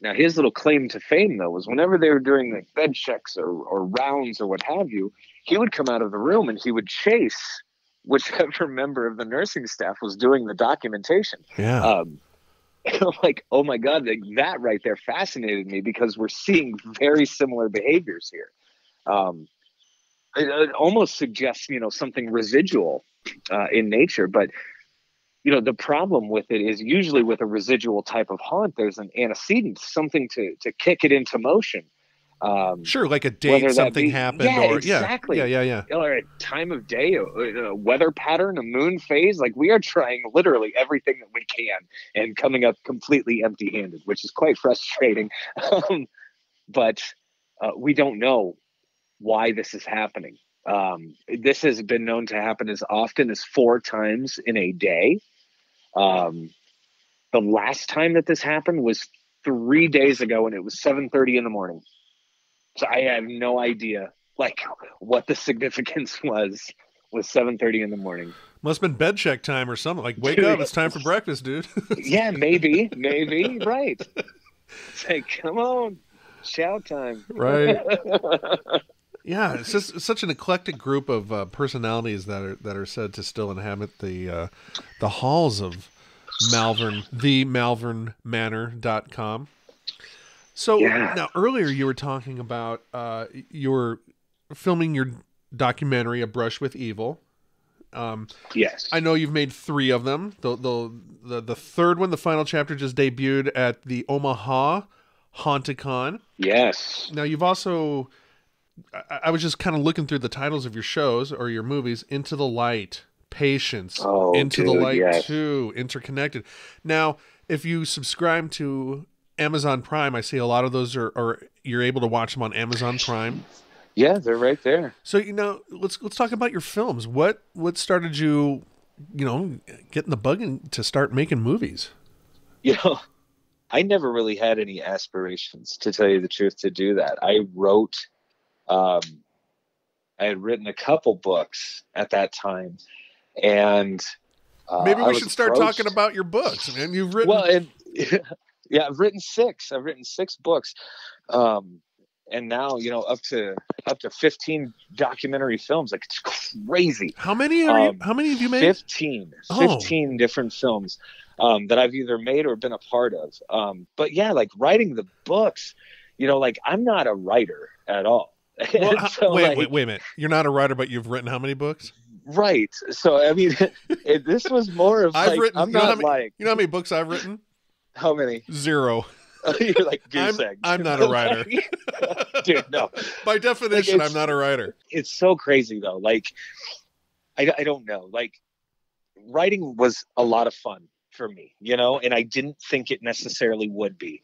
[SPEAKER 2] now, his little claim to fame, though, was whenever they were doing like bed checks or, or rounds or what have you, he would come out of the room and he would chase whichever <laughs> member of the nursing staff was doing the documentation.
[SPEAKER 1] Yeah. Um, <laughs>
[SPEAKER 2] I'm like, oh my God, that right there fascinated me because we're seeing very similar behaviors here. Um, it, it, almost suggests, you know, something residual uh, in nature, but you know the problem with it is usually with a residual type of haunt there's an antecedent something to to kick it into motion
[SPEAKER 1] um, sure, like a date something be, happened,
[SPEAKER 2] yeah,
[SPEAKER 1] or
[SPEAKER 2] exactly.
[SPEAKER 1] yeah, yeah, yeah,
[SPEAKER 2] yeah, or a time of day, a, a, weather pattern, a moon phase. Like we are trying literally everything that we can, and coming up completely empty-handed, which is quite <laughs> frustrating. Um, but uh, we don't know why this is happening. Um, this has been known to happen as often as four times in a day. Um, the last time that this happened was three days ago, and it was 7:30 in the morning. So I have no idea like what the <laughs> significance was was 7:30 in the morning.
[SPEAKER 1] Must have been bed check time or something. Like wake up, it's time for breakfast, dude. <laughs>
[SPEAKER 2] yeah, maybe, maybe, <laughs> right. It's like, come on, chow time.
[SPEAKER 1] Right. Yeah, it's just it's such an eclectic group of uh, personalities that are that are said to still inhabit the uh, the halls of Malvern, the malvernmanor.com. So yeah. now earlier you were talking about uh, you were filming your documentary, A Brush with Evil.
[SPEAKER 2] Um, yes,
[SPEAKER 1] I know you've made three of them. The, the the the third one, the final chapter, just debuted at the Omaha Haunticon.
[SPEAKER 2] Yes.
[SPEAKER 1] Now you've also, I, I was just kind of looking through the titles of your shows or your movies. Into the Light, Patience,
[SPEAKER 2] oh,
[SPEAKER 1] Into
[SPEAKER 2] dude,
[SPEAKER 1] the Light
[SPEAKER 2] yes.
[SPEAKER 1] Two, Interconnected. Now, if you subscribe to Amazon Prime. I see a lot of those are, are you're able to watch them on Amazon Prime.
[SPEAKER 2] Yeah, they're right there.
[SPEAKER 1] So you know, let's let's talk about your films. What what started you, you know, getting the bug in, to start making movies?
[SPEAKER 2] You know, <laughs> I never really had any aspirations to tell you the truth to do that. I wrote, um, I had written a couple books at that time, and
[SPEAKER 1] uh, maybe we should start talking about your books, man. You've written
[SPEAKER 2] well, and <laughs> yeah, I've written six. I've written six books, um, and now you know up to up to fifteen documentary films. Like it's crazy.
[SPEAKER 1] How many? Are um, you, how many have you made?
[SPEAKER 2] 15, 15 oh. different films um, that I've either made or been a part of. Um, but yeah, like writing the books. You know, like I'm not a writer at all.
[SPEAKER 1] Well, <laughs> so, wait, like, wait, wait a minute. You're not a writer, but you've written how many books?
[SPEAKER 2] Right. So I mean, <laughs> it, this was more of I've like, written. I'm not
[SPEAKER 1] many,
[SPEAKER 2] like
[SPEAKER 1] you know how many books I've written.
[SPEAKER 2] How many?
[SPEAKER 1] Zero. <laughs>
[SPEAKER 2] You're like goose
[SPEAKER 1] I'm,
[SPEAKER 2] egg.
[SPEAKER 1] I'm not a writer.
[SPEAKER 2] Dude, no.
[SPEAKER 1] By definition, like I'm not a writer.
[SPEAKER 2] It's so crazy though. Like, I, I don't know. Like, writing was a lot of fun for me, you know, and I didn't think it necessarily would be.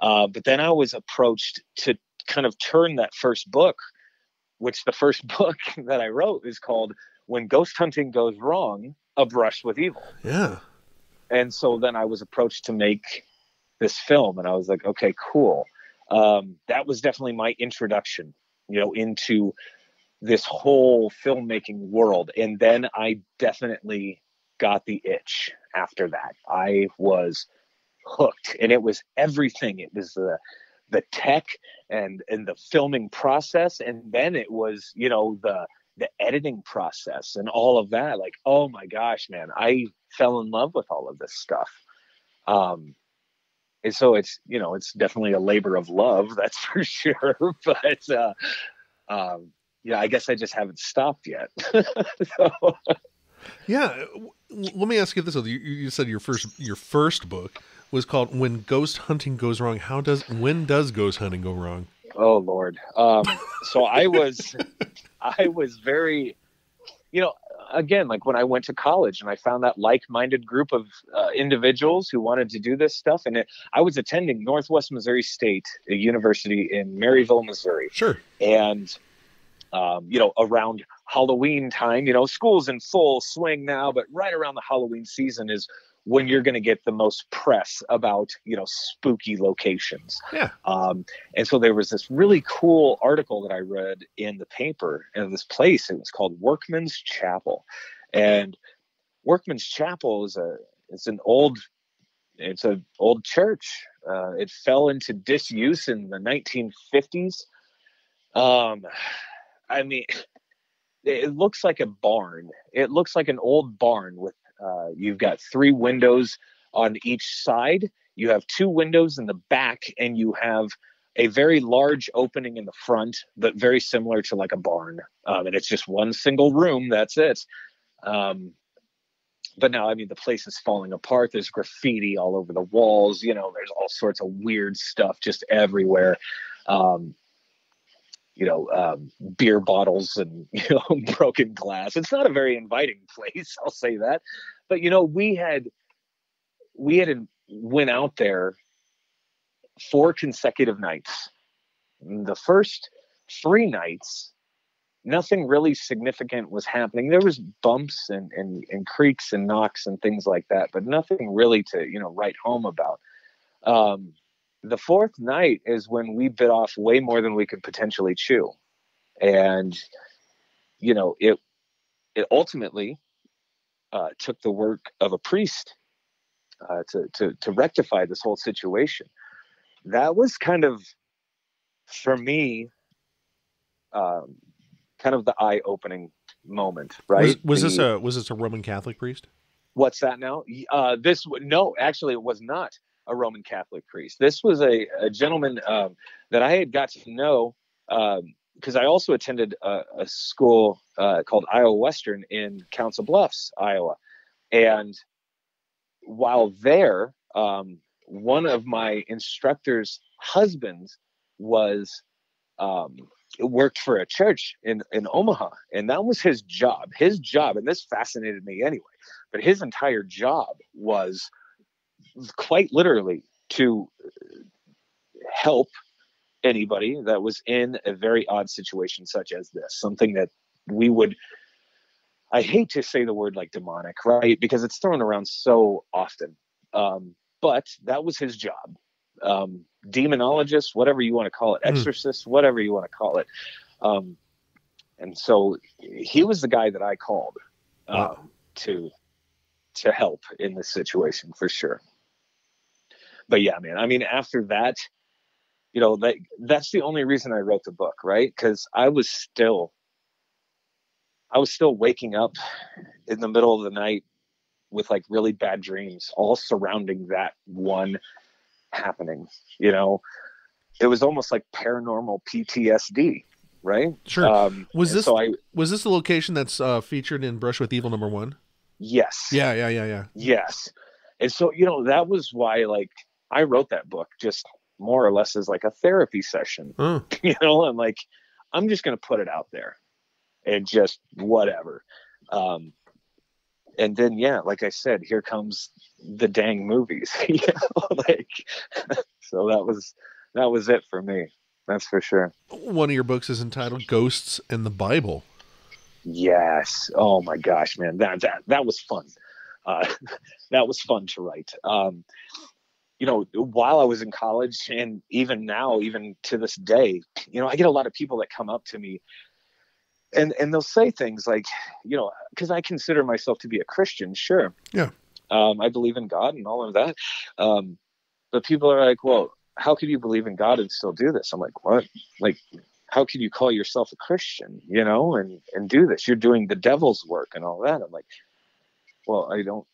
[SPEAKER 2] Uh, but then I was approached to kind of turn that first book, which the first <laughs> book that I wrote is called When Ghost Hunting Goes Wrong A Brush with Evil.
[SPEAKER 1] Yeah.
[SPEAKER 2] And so then I was approached to make this film, and I was like, okay, cool. Um, that was definitely my introduction, you know, into this whole filmmaking world. And then I definitely got the itch after that. I was hooked and it was everything it was the the tech and and the filming process and then it was you know the the editing process and all of that. Like oh my gosh man i fell in love with all of this stuff. Um and so it's you know it's definitely a labor of love <laughs> that's for sure <laughs> but uh um yeah i guess i just haven't stopped yet. <laughs> So.
[SPEAKER 1] yeah let me ask you this you, you said your first your first book was called when ghost hunting goes wrong. How does when does ghost hunting go wrong?
[SPEAKER 2] Oh lord. Um so i was <laughs> i was very you know again like when i went to college and i found that like-minded group of uh, individuals who wanted to do this stuff. And it, i was attending northwest missouri state university in maryville missouri.
[SPEAKER 1] Sure.
[SPEAKER 2] And um, you know around halloween time you know school's in full swing now but right around the halloween season is when you're going to get the most press about you know spooky locations.
[SPEAKER 1] Yeah.
[SPEAKER 2] Um, and so there was this really cool article that i read in the paper in this place. It was called workman's chapel. And workman's chapel is a it's an old it's an old church. Uh, it fell into disuse in the 1950s um i mean it looks like a barn. It looks like an old barn with uh, you've got three windows on each side. You have two windows in the back, and you have a very large opening in the front, but very similar to like a barn. Um, and it's just one single room. That's it. Um, but now, I mean, the place is falling apart. There's graffiti all over the walls. You know, there's all sorts of weird stuff just everywhere. Um, you know, um, beer bottles and, <laughs> you know, broken glass. It's not a very inviting <laughs> place, I'll say that. But, you know, we had, we had went out there four consecutive nights. The first three nights, nothing really significant was happening. There was bumps and, and, and creaks and knocks and things like that, but nothing really to, you know, write home about. Um, the fourth night is when we bit off way more than we could potentially chew. And you know it it ultimately uh, took the work of a priest uh, to, to to rectify this whole situation. That was kind of for me um, kind of the eye-opening moment right?
[SPEAKER 1] Was, was
[SPEAKER 2] the,
[SPEAKER 1] this a was this a roman catholic priest?
[SPEAKER 2] What's that now? Uh, this no actually it was not a Roman Catholic priest. This was a, a gentleman um, that I had got to know because um, I also attended a, a school uh, called Iowa Western in Council Bluffs, Iowa. And while there, um, one of my instructor's husbands was um, worked for a church in, in Omaha, and that was his job. His job, and this fascinated me anyway, but his entire job was quite literally to help anybody that was in a very odd situation such as this something that we would i hate to say the word like demonic right because it's thrown around so often um, but that was his job um, demonologist whatever you want to call it hmm. exorcist mm. whatever you want to call it um, and so he was the guy that i called uh, wow. to to help in this situation for sure but yeah, man. I mean, after that, you know, that that's the only reason I wrote the book, right? Because I was still, I was still waking up in the middle of the night with like really bad dreams, all surrounding that one happening. You know, it was almost like paranormal PTSD, right?
[SPEAKER 1] Sure. Um, was this so I, was this the location that's uh, featured in Brush with Evil number one?
[SPEAKER 2] Yes.
[SPEAKER 1] Yeah, yeah, yeah, yeah.
[SPEAKER 2] Yes. And so you know that was why like I wrote that book just more or less as like a therapy session.
[SPEAKER 1] Mm. <laughs>
[SPEAKER 2] You know, I'm like, I'm just going to put it out there and just whatever. Um, and then, yeah, like I said, here comes the dang movies. <laughs> you know, <laughs> like, so that was that was it for me. That's for sure.
[SPEAKER 1] One of your books is entitled "Ghosts and the Bible."
[SPEAKER 2] Yes. Oh my gosh, man, that that that was fun. Uh, that was fun to write. Um, you know, while I was in college and even now, even to this day, you know, I get a lot of people that come up to me and and they'll say things like, you know, because I consider myself to be a Christian, sure.
[SPEAKER 1] Yeah.
[SPEAKER 2] Um, I believe in God and all of that. Um, but people are like, well, how could you believe in God and still do this? I'm like, what? Like, how can you call yourself a Christian, you know, and and do this? You're doing the devil's work and all that. I'm like, well, I don't,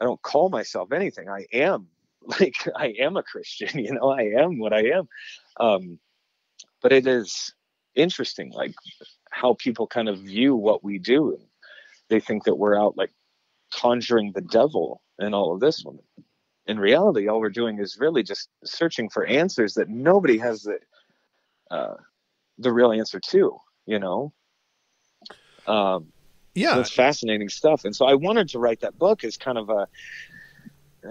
[SPEAKER 2] I don't call myself anything. I am <laughs> like I am a Christian, <laughs> you know. I am what I am. Um, but it is interesting, like how people kind of view what we do, and they think that we're out like conjuring the devil and all of this one. In reality, all we're doing is really just searching for answers that nobody has the uh, the real answer to, you know? Um,
[SPEAKER 1] yeah.
[SPEAKER 2] It's fascinating stuff. And so I wanted to write that book as kind of a,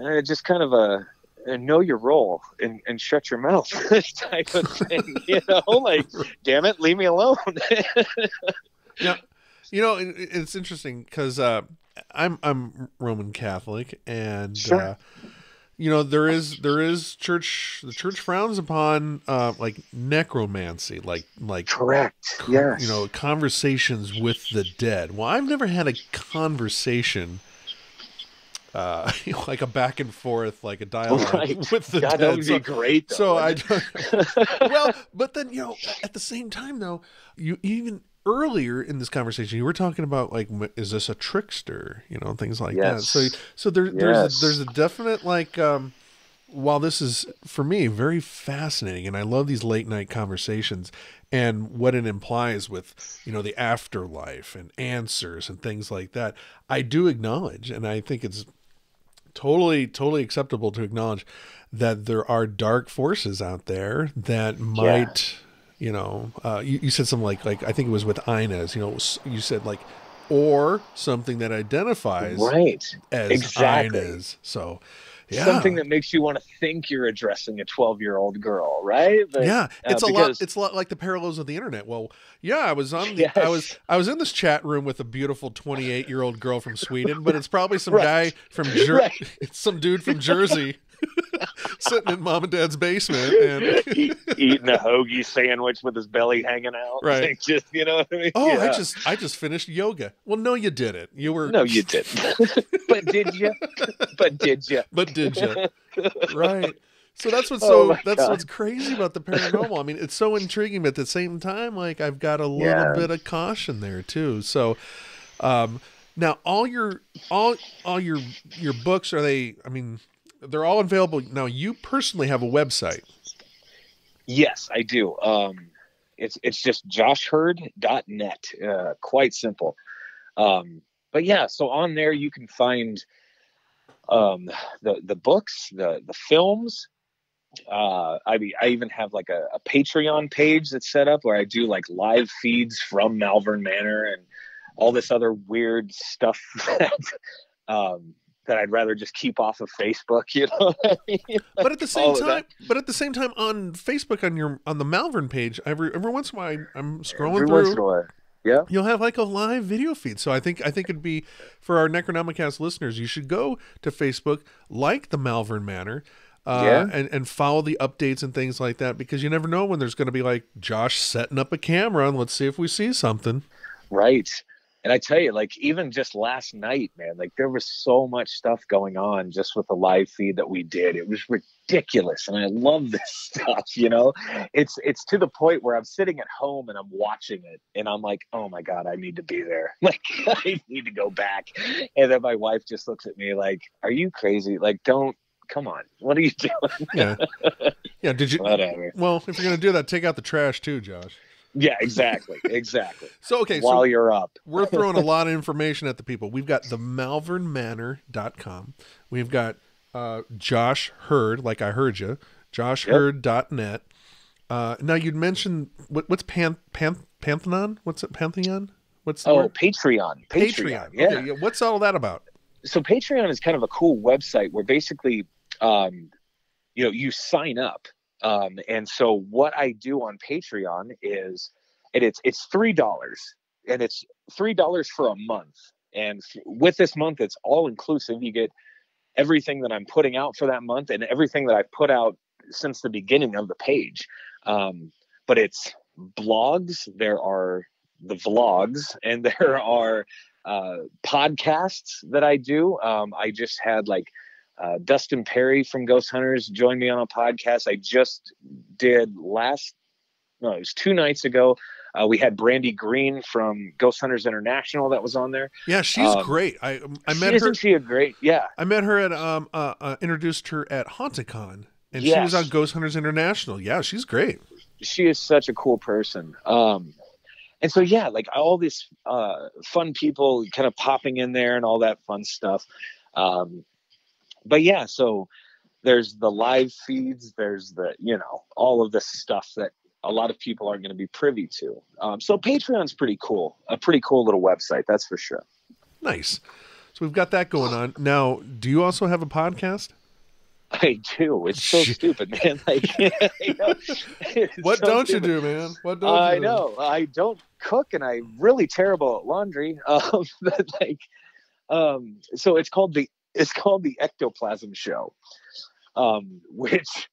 [SPEAKER 2] uh, just kind of a, a know your role and, and shut your mouth <laughs> type of thing, you know, like, damn it, leave me alone. <laughs>
[SPEAKER 1] yeah. You know, it, it's interesting because uh, I'm I'm Roman Catholic, and sure. uh, you know there is there is church the church frowns upon uh like necromancy like like
[SPEAKER 2] correct yes
[SPEAKER 1] you know conversations with the dead well i've never had a conversation uh <laughs> like a back and forth like a <laughs> dialogue right. with the
[SPEAKER 2] God,
[SPEAKER 1] dead
[SPEAKER 2] that would
[SPEAKER 1] so,
[SPEAKER 2] be great though,
[SPEAKER 1] so i <laughs> well but then you know at the same time though you even earlier in this conversation you were talking about like is this a trickster you know things like yes. that so so there, yes. there's a, there's a definite like um while this is for me very fascinating and i love these late night conversations and what it implies with you know the afterlife and answers and things like that i do acknowledge and i think it's totally totally acceptable to acknowledge that there are dark forces out there that might yeah you know, uh, you, you said something like, like I think it was with Inez, you know, you said like, or something that identifies
[SPEAKER 2] right
[SPEAKER 1] as
[SPEAKER 2] exactly.
[SPEAKER 1] Inez. So, yeah.
[SPEAKER 2] Something that makes you want to think you're addressing a 12 year old girl, right?
[SPEAKER 1] But, yeah, it's uh, a because... lot. It's a lot like the parallels of the internet. Well, yeah, I was on. The, yes. I was. I was in this chat room with a beautiful 28 year old girl from Sweden, but it's probably some <laughs> right. guy from Jer- right. It's <laughs> some dude from Jersey <laughs> sitting in mom and dad's basement and <laughs>
[SPEAKER 2] eating a hoagie sandwich with his belly hanging out. <laughs>
[SPEAKER 1] Right.
[SPEAKER 2] Just you know what I mean?
[SPEAKER 1] Oh, yeah. I just I just finished yoga. Well, no, you didn't. You were
[SPEAKER 2] no, you didn't. but did you? But did you?
[SPEAKER 1] But did you? Right. So that's what's so oh that's God. what's crazy about the paranormal. I mean, it's so intriguing, but at the same time, like I've got a little yeah. bit of caution there too. So, um, now all your all all your your books are they? I mean, they're all available now. You personally have a website.
[SPEAKER 2] Yes, I do. Um, it's it's just joshheard.net. Uh, quite simple. Um, but yeah, so on there you can find um, the the books, the the films. Uh, I mean, I even have like a, a Patreon page that's set up where I do like live feeds from Malvern Manor and all this other weird stuff <laughs> that um, that I'd rather just keep off of Facebook, <laughs> you know. I mean?
[SPEAKER 1] But at the same time, but at the same time, on Facebook, on your on the Malvern page, every every once in a while, I'm scrolling every through.
[SPEAKER 2] Yeah,
[SPEAKER 1] you'll have like a live video feed. So I think I think it'd be for our Necronomicast listeners, you should go to Facebook, like the Malvern Manor, uh, yeah. and and follow the updates and things like that because you never know when there's going to be like Josh setting up a camera and let's see if we see something.
[SPEAKER 2] Right and I tell you, like even just last night, man, like there was so much stuff going on just with the live feed that we did. It was ridiculous, and I love this <laughs> stuff. You know, it's it's to the point where I'm sitting at home and I'm watching it, and I'm like, oh my god, I need to be there. <laughs> Like I need to go back. And then my wife just looks at me like, are you crazy? Like, don't come on, what are you <laughs> doing?
[SPEAKER 1] yeah, yeah. Did you? Whatever. Well, if you're gonna do that, take out the trash too, Josh.
[SPEAKER 2] Yeah, exactly. <laughs> Exactly.
[SPEAKER 1] so okay,
[SPEAKER 2] while
[SPEAKER 1] so
[SPEAKER 2] you're up. <laughs>
[SPEAKER 1] we're throwing a lot of <laughs> information at the people. We've got the malvernmanor.com. We've got uh, Josh Heard, like I heard you, joshheard.net. Uh, now you'd mentioned what, what's Pan, Pan, Pantheon? What's it? Pantheon? What's
[SPEAKER 2] oh Patreon. Patreon. Patreon. Yeah. Okay, yeah.
[SPEAKER 1] What's all that about?
[SPEAKER 2] So Patreon is kind of a cool website where basically, um, you know, you sign up um, and so what I do on Patreon is, and it's it's three dollars, and it's three dollars for a month. And with this month, it's all inclusive. You get everything that I'm putting out for that month, and everything that I've put out since the beginning of the page. Um, but it's blogs. There are the vlogs, and <laughs> there are uh, podcasts that I do. Um, I just had like uh, Dustin Pari from Ghost Hunters joined me on a podcast. I just did last, no, it was two nights ago. Uh, we had Brandy Green from Ghost Hunters International that was on there.
[SPEAKER 1] Yeah, she's um, great. I I met her.
[SPEAKER 2] isn't she a great? Yeah,
[SPEAKER 1] I met her at um uh, uh introduced her at Haunticon, and yes. she was on Ghost Hunters International. Yeah, she's great.
[SPEAKER 2] She is such a cool person. Um, and so yeah, like all these uh fun people kind of popping in there and all that fun stuff. Um, but yeah, so there's the live feeds, there's the you know all of this stuff that a lot of people aren't going to be privy to. Um, so Patreon's pretty cool, a pretty cool little website, that's for sure.
[SPEAKER 1] Nice. So we've got that going on. Now, do you also have a podcast?
[SPEAKER 2] I do. It's so stupid, man. <laughs> Like, <laughs> you know,
[SPEAKER 1] what so don't stupid. you do, man? What don't
[SPEAKER 2] I
[SPEAKER 1] do?
[SPEAKER 2] know. I don't cook, and I'm really terrible at laundry. <laughs> Um, but like, um, so it's called the it's called the Ectoplasm Show, um, which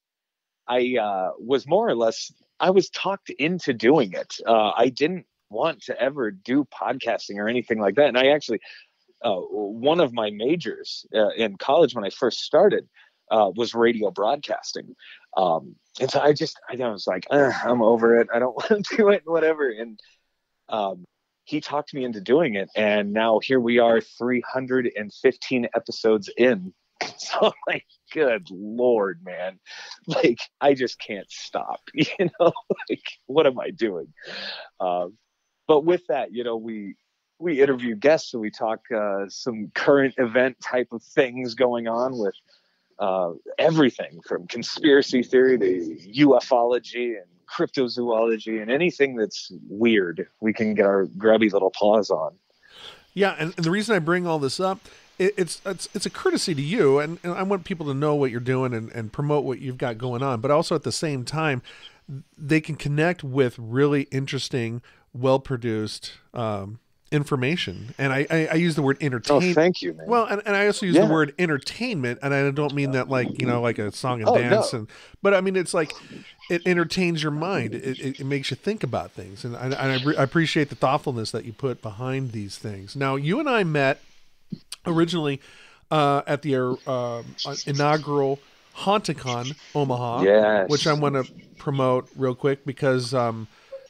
[SPEAKER 2] I uh, was more or less I was talked into doing it. Uh, I didn't want to ever do podcasting or anything like that. And I actually, uh, one of my majors uh, in college when I first started uh, was radio broadcasting. Um, and so I just, I was like, I'm over it. I don't <laughs> want to do it, whatever. And um, he talked me into doing it. And now here we are, 315 episodes in. <laughs> So I'm like, good lord, man. Like, I just can't stop. <laughs> You know, like, what am I doing? Um, but with that, you know, we we interview guests, so we talk uh, some current event type of things going on with uh, everything from conspiracy theory to ufology and cryptozoology and anything that's weird. We can get our grubby little paws on.
[SPEAKER 1] Yeah, and, and the reason I bring all this up it, it's it's it's a courtesy to you, and, and, I want people to know what you're doing and, and promote what you've got going on. But also at the same time, they can connect with really interesting, well produced um, information. And I, I, I, use the word entertainment.
[SPEAKER 2] Oh, thank you. Man.
[SPEAKER 1] Well, and, and I also use yeah. the word entertainment, and I don't mean that like you know like a song and oh, dance, no. and but I mean it's like it entertains your mind. It, it, it makes you think about things, and I, and I, re- I appreciate the thoughtfulness that you put behind these things. Now, you and I met originally uh, at the uh, inaugural Haunticon Omaha,
[SPEAKER 2] yes.
[SPEAKER 1] which I want to promote real quick because um,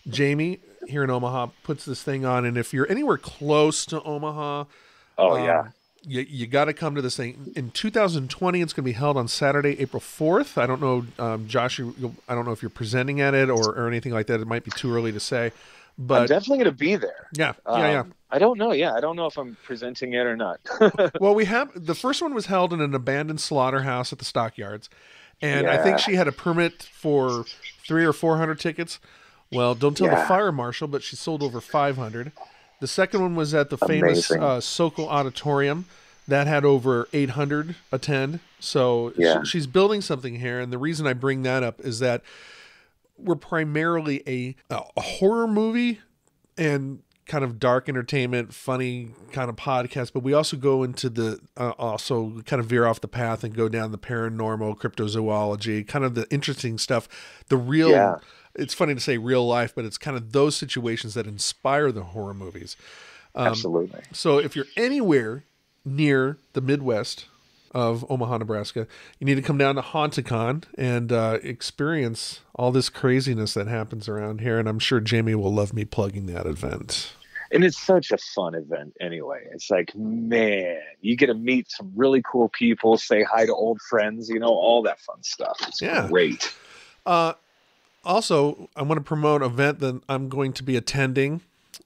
[SPEAKER 1] Jamie here in Omaha puts this thing on, and if you're anywhere close to Omaha,
[SPEAKER 2] oh um, yeah.
[SPEAKER 1] You, you got to come to this thing in 2020. It's going to be held on Saturday, April 4th. I don't know, um, Josh. You, I don't know if you're presenting at it or, or anything like that. It might be too early to say. But
[SPEAKER 2] I'm definitely going to be there.
[SPEAKER 1] Yeah, yeah, um, yeah.
[SPEAKER 2] I don't know. Yeah, I don't know if I'm presenting it or not. <laughs>
[SPEAKER 1] well, we have the first one was held in an abandoned slaughterhouse at the stockyards, and yeah. I think she had a permit for three or four hundred tickets. Well, don't tell yeah. the fire marshal, but she sold over five hundred. The second one was at the famous uh, Sokol Auditorium that had over 800 attend. So yeah. she's building something here, and the reason I bring that up is that we're primarily a, a horror movie and kind of dark entertainment, funny kind of podcast, but we also go into the uh, also kind of veer off the path and go down the paranormal, cryptozoology, kind of the interesting stuff. The real, yeah. It's funny to say real life, but it's kind of those situations that inspire the horror movies.
[SPEAKER 2] Um, Absolutely.
[SPEAKER 1] So if you're anywhere near the Midwest, of Omaha, Nebraska, you need to come down to Haunticon and uh, experience all this craziness that happens around here. And I'm sure Jamie will love me plugging that event.
[SPEAKER 2] And it's such a fun event anyway. It's like, man, you get to meet some really cool people, say hi to old friends, you know, all that fun stuff. It's yeah. great.
[SPEAKER 1] Uh, also, I want to promote an event that I'm going to be attending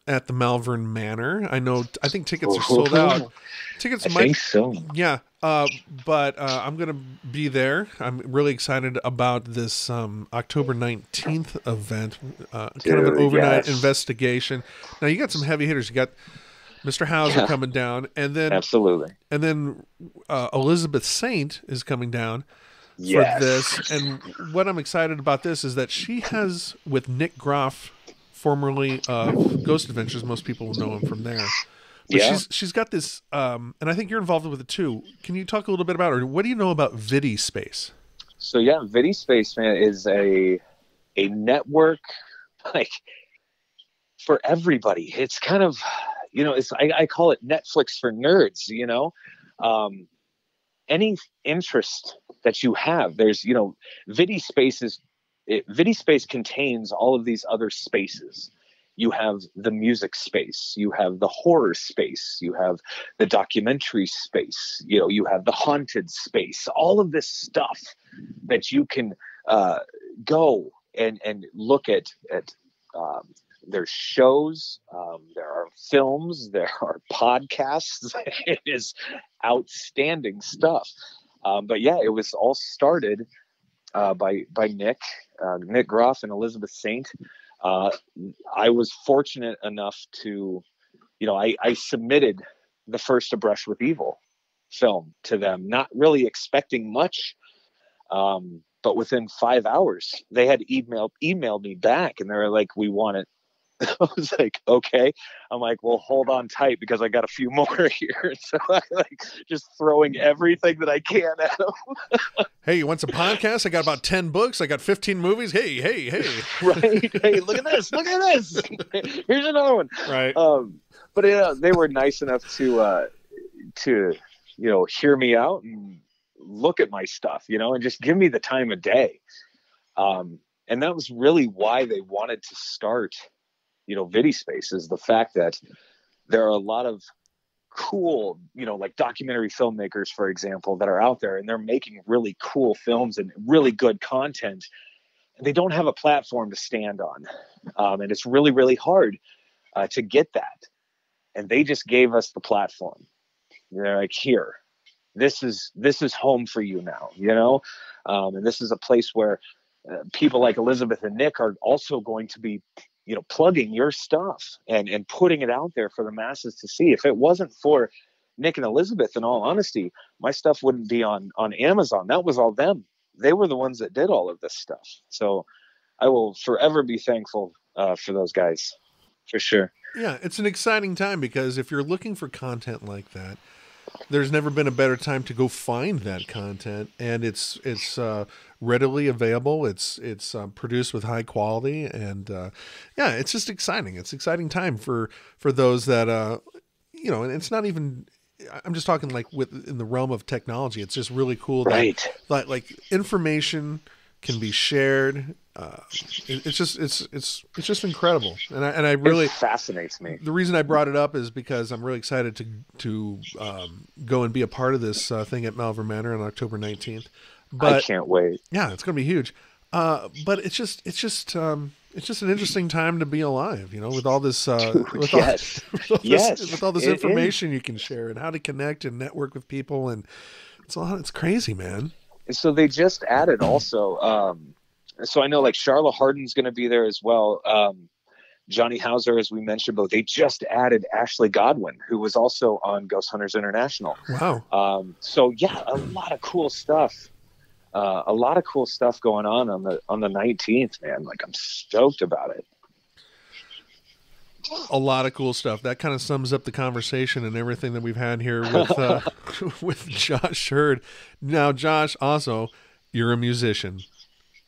[SPEAKER 1] at the Malvern Manor. I know. I think tickets are sold out. <laughs> Tickets
[SPEAKER 2] I
[SPEAKER 1] might.
[SPEAKER 2] Think so.
[SPEAKER 1] Yeah, uh, but uh, I'm gonna be there. I'm really excited about this um, October 19th event. Uh, Dude, kind of an overnight yes. investigation. Now you got some heavy hitters. You got Mr. Houser yeah. coming down, and then
[SPEAKER 2] absolutely,
[SPEAKER 1] and then uh, Elizabeth Saint is coming down. Yes. For this, and what I'm excited about this is that she has with Nick Groff formerly of Ghost Adventures. Most people know him from there. But yeah. she's she's got this, um, and I think you're involved with it too. Can you talk a little bit about her? What do you know about Vidi Space?
[SPEAKER 2] So yeah, Vidi Space man is a a network <laughs> like for everybody. It's kind of you know, it's I, I call it Netflix for nerds. You know, um, any interest that you have. There's, you know, Vidi spaces, it, Vidi space contains all of these other spaces. You have the music space, you have the horror space, you have the documentary space, you know, you have the haunted space, all of this stuff that you can uh, go and and look at at um, there's shows, um, there are films, <laughs> there are podcasts. <laughs> it is outstanding stuff. Um, but yeah, it was all started uh, by by Nick, uh, Nick Groff, and Elizabeth Saint. Uh, I was fortunate enough to, you know, I, I submitted the first A Brush with Evil film to them, not really expecting much. Um, but within five hours, they had emailed emailed me back, and they were like, "We want it <laughs> I was like, okay. I'm like, well, hold on tight because I got a few <laughs> more here. <laughs> So I like just throwing everything that I can at them.
[SPEAKER 1] hey, you want some podcasts? I got about 10 books. I got 15 movies. Hey, hey, hey.
[SPEAKER 2] right. Hey, look at this. Look at this. Here's another one.
[SPEAKER 1] Right.
[SPEAKER 2] Um, but uh, they were nice enough to, uh, to, you know, hear me out and look at my stuff, you know, and just give me the time of day. Um, and that was really why they wanted to start you know vidi space is the fact that there are a lot of cool you know like documentary filmmakers for example that are out there and they're making really cool films and really good content. And they don't have a platform to stand on. Um, and it's really really hard uh, to get that. And they just gave us the platform. They're like here this is this is home for you now you know? Um, and this is a place where uh, people like elizabeth and nick are also going to be you know plugging your stuff and and putting it out there for the masses to see. If it wasn't for nick and elizabeth in all honesty my stuff wouldn't be on on amazon. That was all them. They were the ones that did all of this stuff. So i will forever be thankful uh, for those guys. For sure.
[SPEAKER 1] Yeah it's an exciting time because if you're looking for content like that there's never been a better time to go find that content. And it's it's uh, readily available it's it's uh, produced with high quality and uh, yeah it's just exciting it's exciting time for for those that uh you know and it's not even i'm just talking like with in the realm of technology it's just really cool that
[SPEAKER 2] right.
[SPEAKER 1] like like information can be shared. Uh, it, it's just it's it's it's just incredible, and I and I really
[SPEAKER 2] it fascinates me.
[SPEAKER 1] The reason I brought it up is because I'm really excited to to um, go and be a part of this uh, thing at Malvern Manor on October 19th. But
[SPEAKER 2] I can't wait.
[SPEAKER 1] Yeah, it's going to be huge. Uh, but it's just it's just um, it's just an interesting time to be alive, you know, with all this uh,
[SPEAKER 2] Dude,
[SPEAKER 1] with,
[SPEAKER 2] yes. <laughs>
[SPEAKER 1] all, with all
[SPEAKER 2] yes.
[SPEAKER 1] this, <laughs> with all this information you can share and how to connect and network with people and it's all it's crazy, man
[SPEAKER 2] so they just added also. Um, so I know like Charlotte Harden's going to be there as well. Um, Johnny Houser, as we mentioned, but they just added Ashley Godwin, who was also on Ghost Hunters International.
[SPEAKER 1] Wow.
[SPEAKER 2] Um, so yeah, a lot of cool stuff. Uh, a lot of cool stuff going on on the on the 19th, man. Like I'm stoked about it
[SPEAKER 1] a lot of cool stuff. That kind of sums up the conversation and everything that we've had here with uh, <laughs> <laughs> with Josh Heard. Now, Josh, also, you're a musician.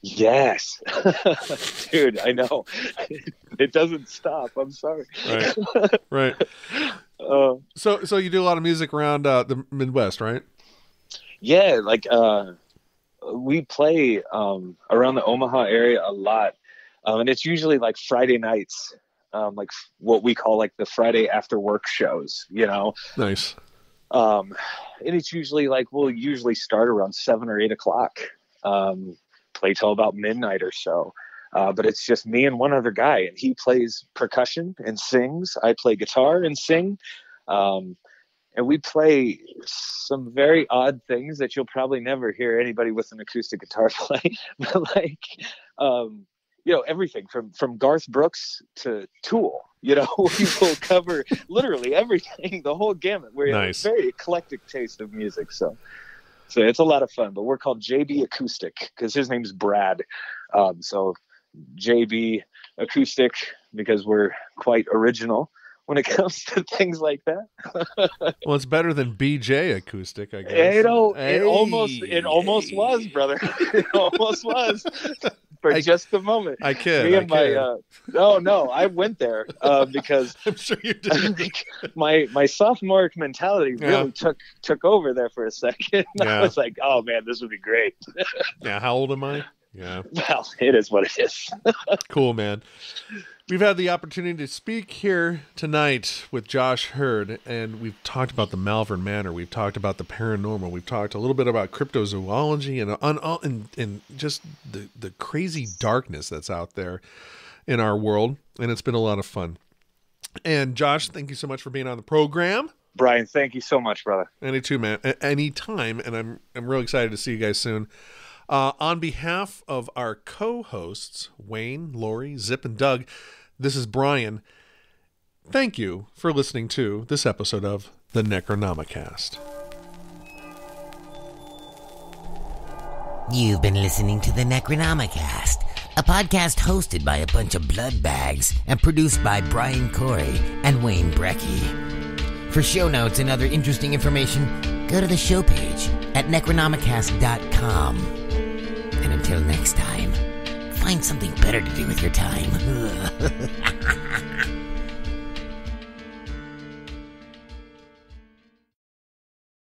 [SPEAKER 2] Yes, <laughs> dude. I know it doesn't stop. I'm sorry.
[SPEAKER 1] Right, right. Uh, so, so you do a lot of music around uh, the Midwest, right?
[SPEAKER 2] Yeah, like uh, we play um, around the Omaha area a lot, um, and it's usually like Friday nights um, like what we call like the Friday after work shows, you know.
[SPEAKER 1] Nice.
[SPEAKER 2] Um, and it's usually like we'll usually start around seven or eight o'clock, um, play till about midnight or so. Uh, but it's just me and one other guy, and he plays percussion and sings. I play guitar and sing. Um, and we play some very odd things that you'll probably never hear anybody with an acoustic guitar <laughs> play. but like, um, you know everything from from Garth Brooks to Tool. You know, <laughs> we will cover literally everything, the whole gamut. We're nice. a very eclectic taste of music, so so it's a lot of fun. But we're called JB Acoustic because his name's Brad. Um, so JB Acoustic because we're quite original when it <laughs> comes to things like that.
[SPEAKER 1] well, it's better than BJ acoustic, I guess.
[SPEAKER 2] Know, hey. it almost it almost was, brother. <laughs> it almost was. <laughs> for
[SPEAKER 1] I-
[SPEAKER 2] just a moment.
[SPEAKER 1] I kid.
[SPEAKER 2] Me
[SPEAKER 1] I
[SPEAKER 2] and my
[SPEAKER 1] kid.
[SPEAKER 2] uh, no, no, I went there uh, because
[SPEAKER 1] I'm sure you did.
[SPEAKER 2] my my sophomoric mentality
[SPEAKER 1] Yeah.
[SPEAKER 2] really took took over there for a second.
[SPEAKER 1] Yeah.
[SPEAKER 2] I was like, oh man, this would be great.
[SPEAKER 1] yeah. How old am I? Yeah.
[SPEAKER 2] Well, it is what it is.
[SPEAKER 1] Cool, man. We've had the opportunity to speak here tonight with Josh Heard, and we've talked about the Malvern Manor. We've talked about the paranormal. We've talked a little bit about cryptozoology and on and, and just the the crazy darkness that's out there in our world. And it's been a lot of fun. And Josh, thank you so much for being on the program.
[SPEAKER 2] Brian, thank you so much, brother.
[SPEAKER 1] Any two man, any time, and I'm I'm really excited to see you guys soon. Uh, on behalf of our co-hosts Wayne, Lori, Zip, and Doug, this is Brian. Thank you for listening to this episode of the Necronomicast.
[SPEAKER 3] You've been listening to the Necronomicast, a podcast hosted by a bunch of blood bags and produced by Brian Corey and Wayne Brecky. For show notes and other interesting information, go to the show page at necronomicast.com. And until next time, find something better to do with your time. <laughs>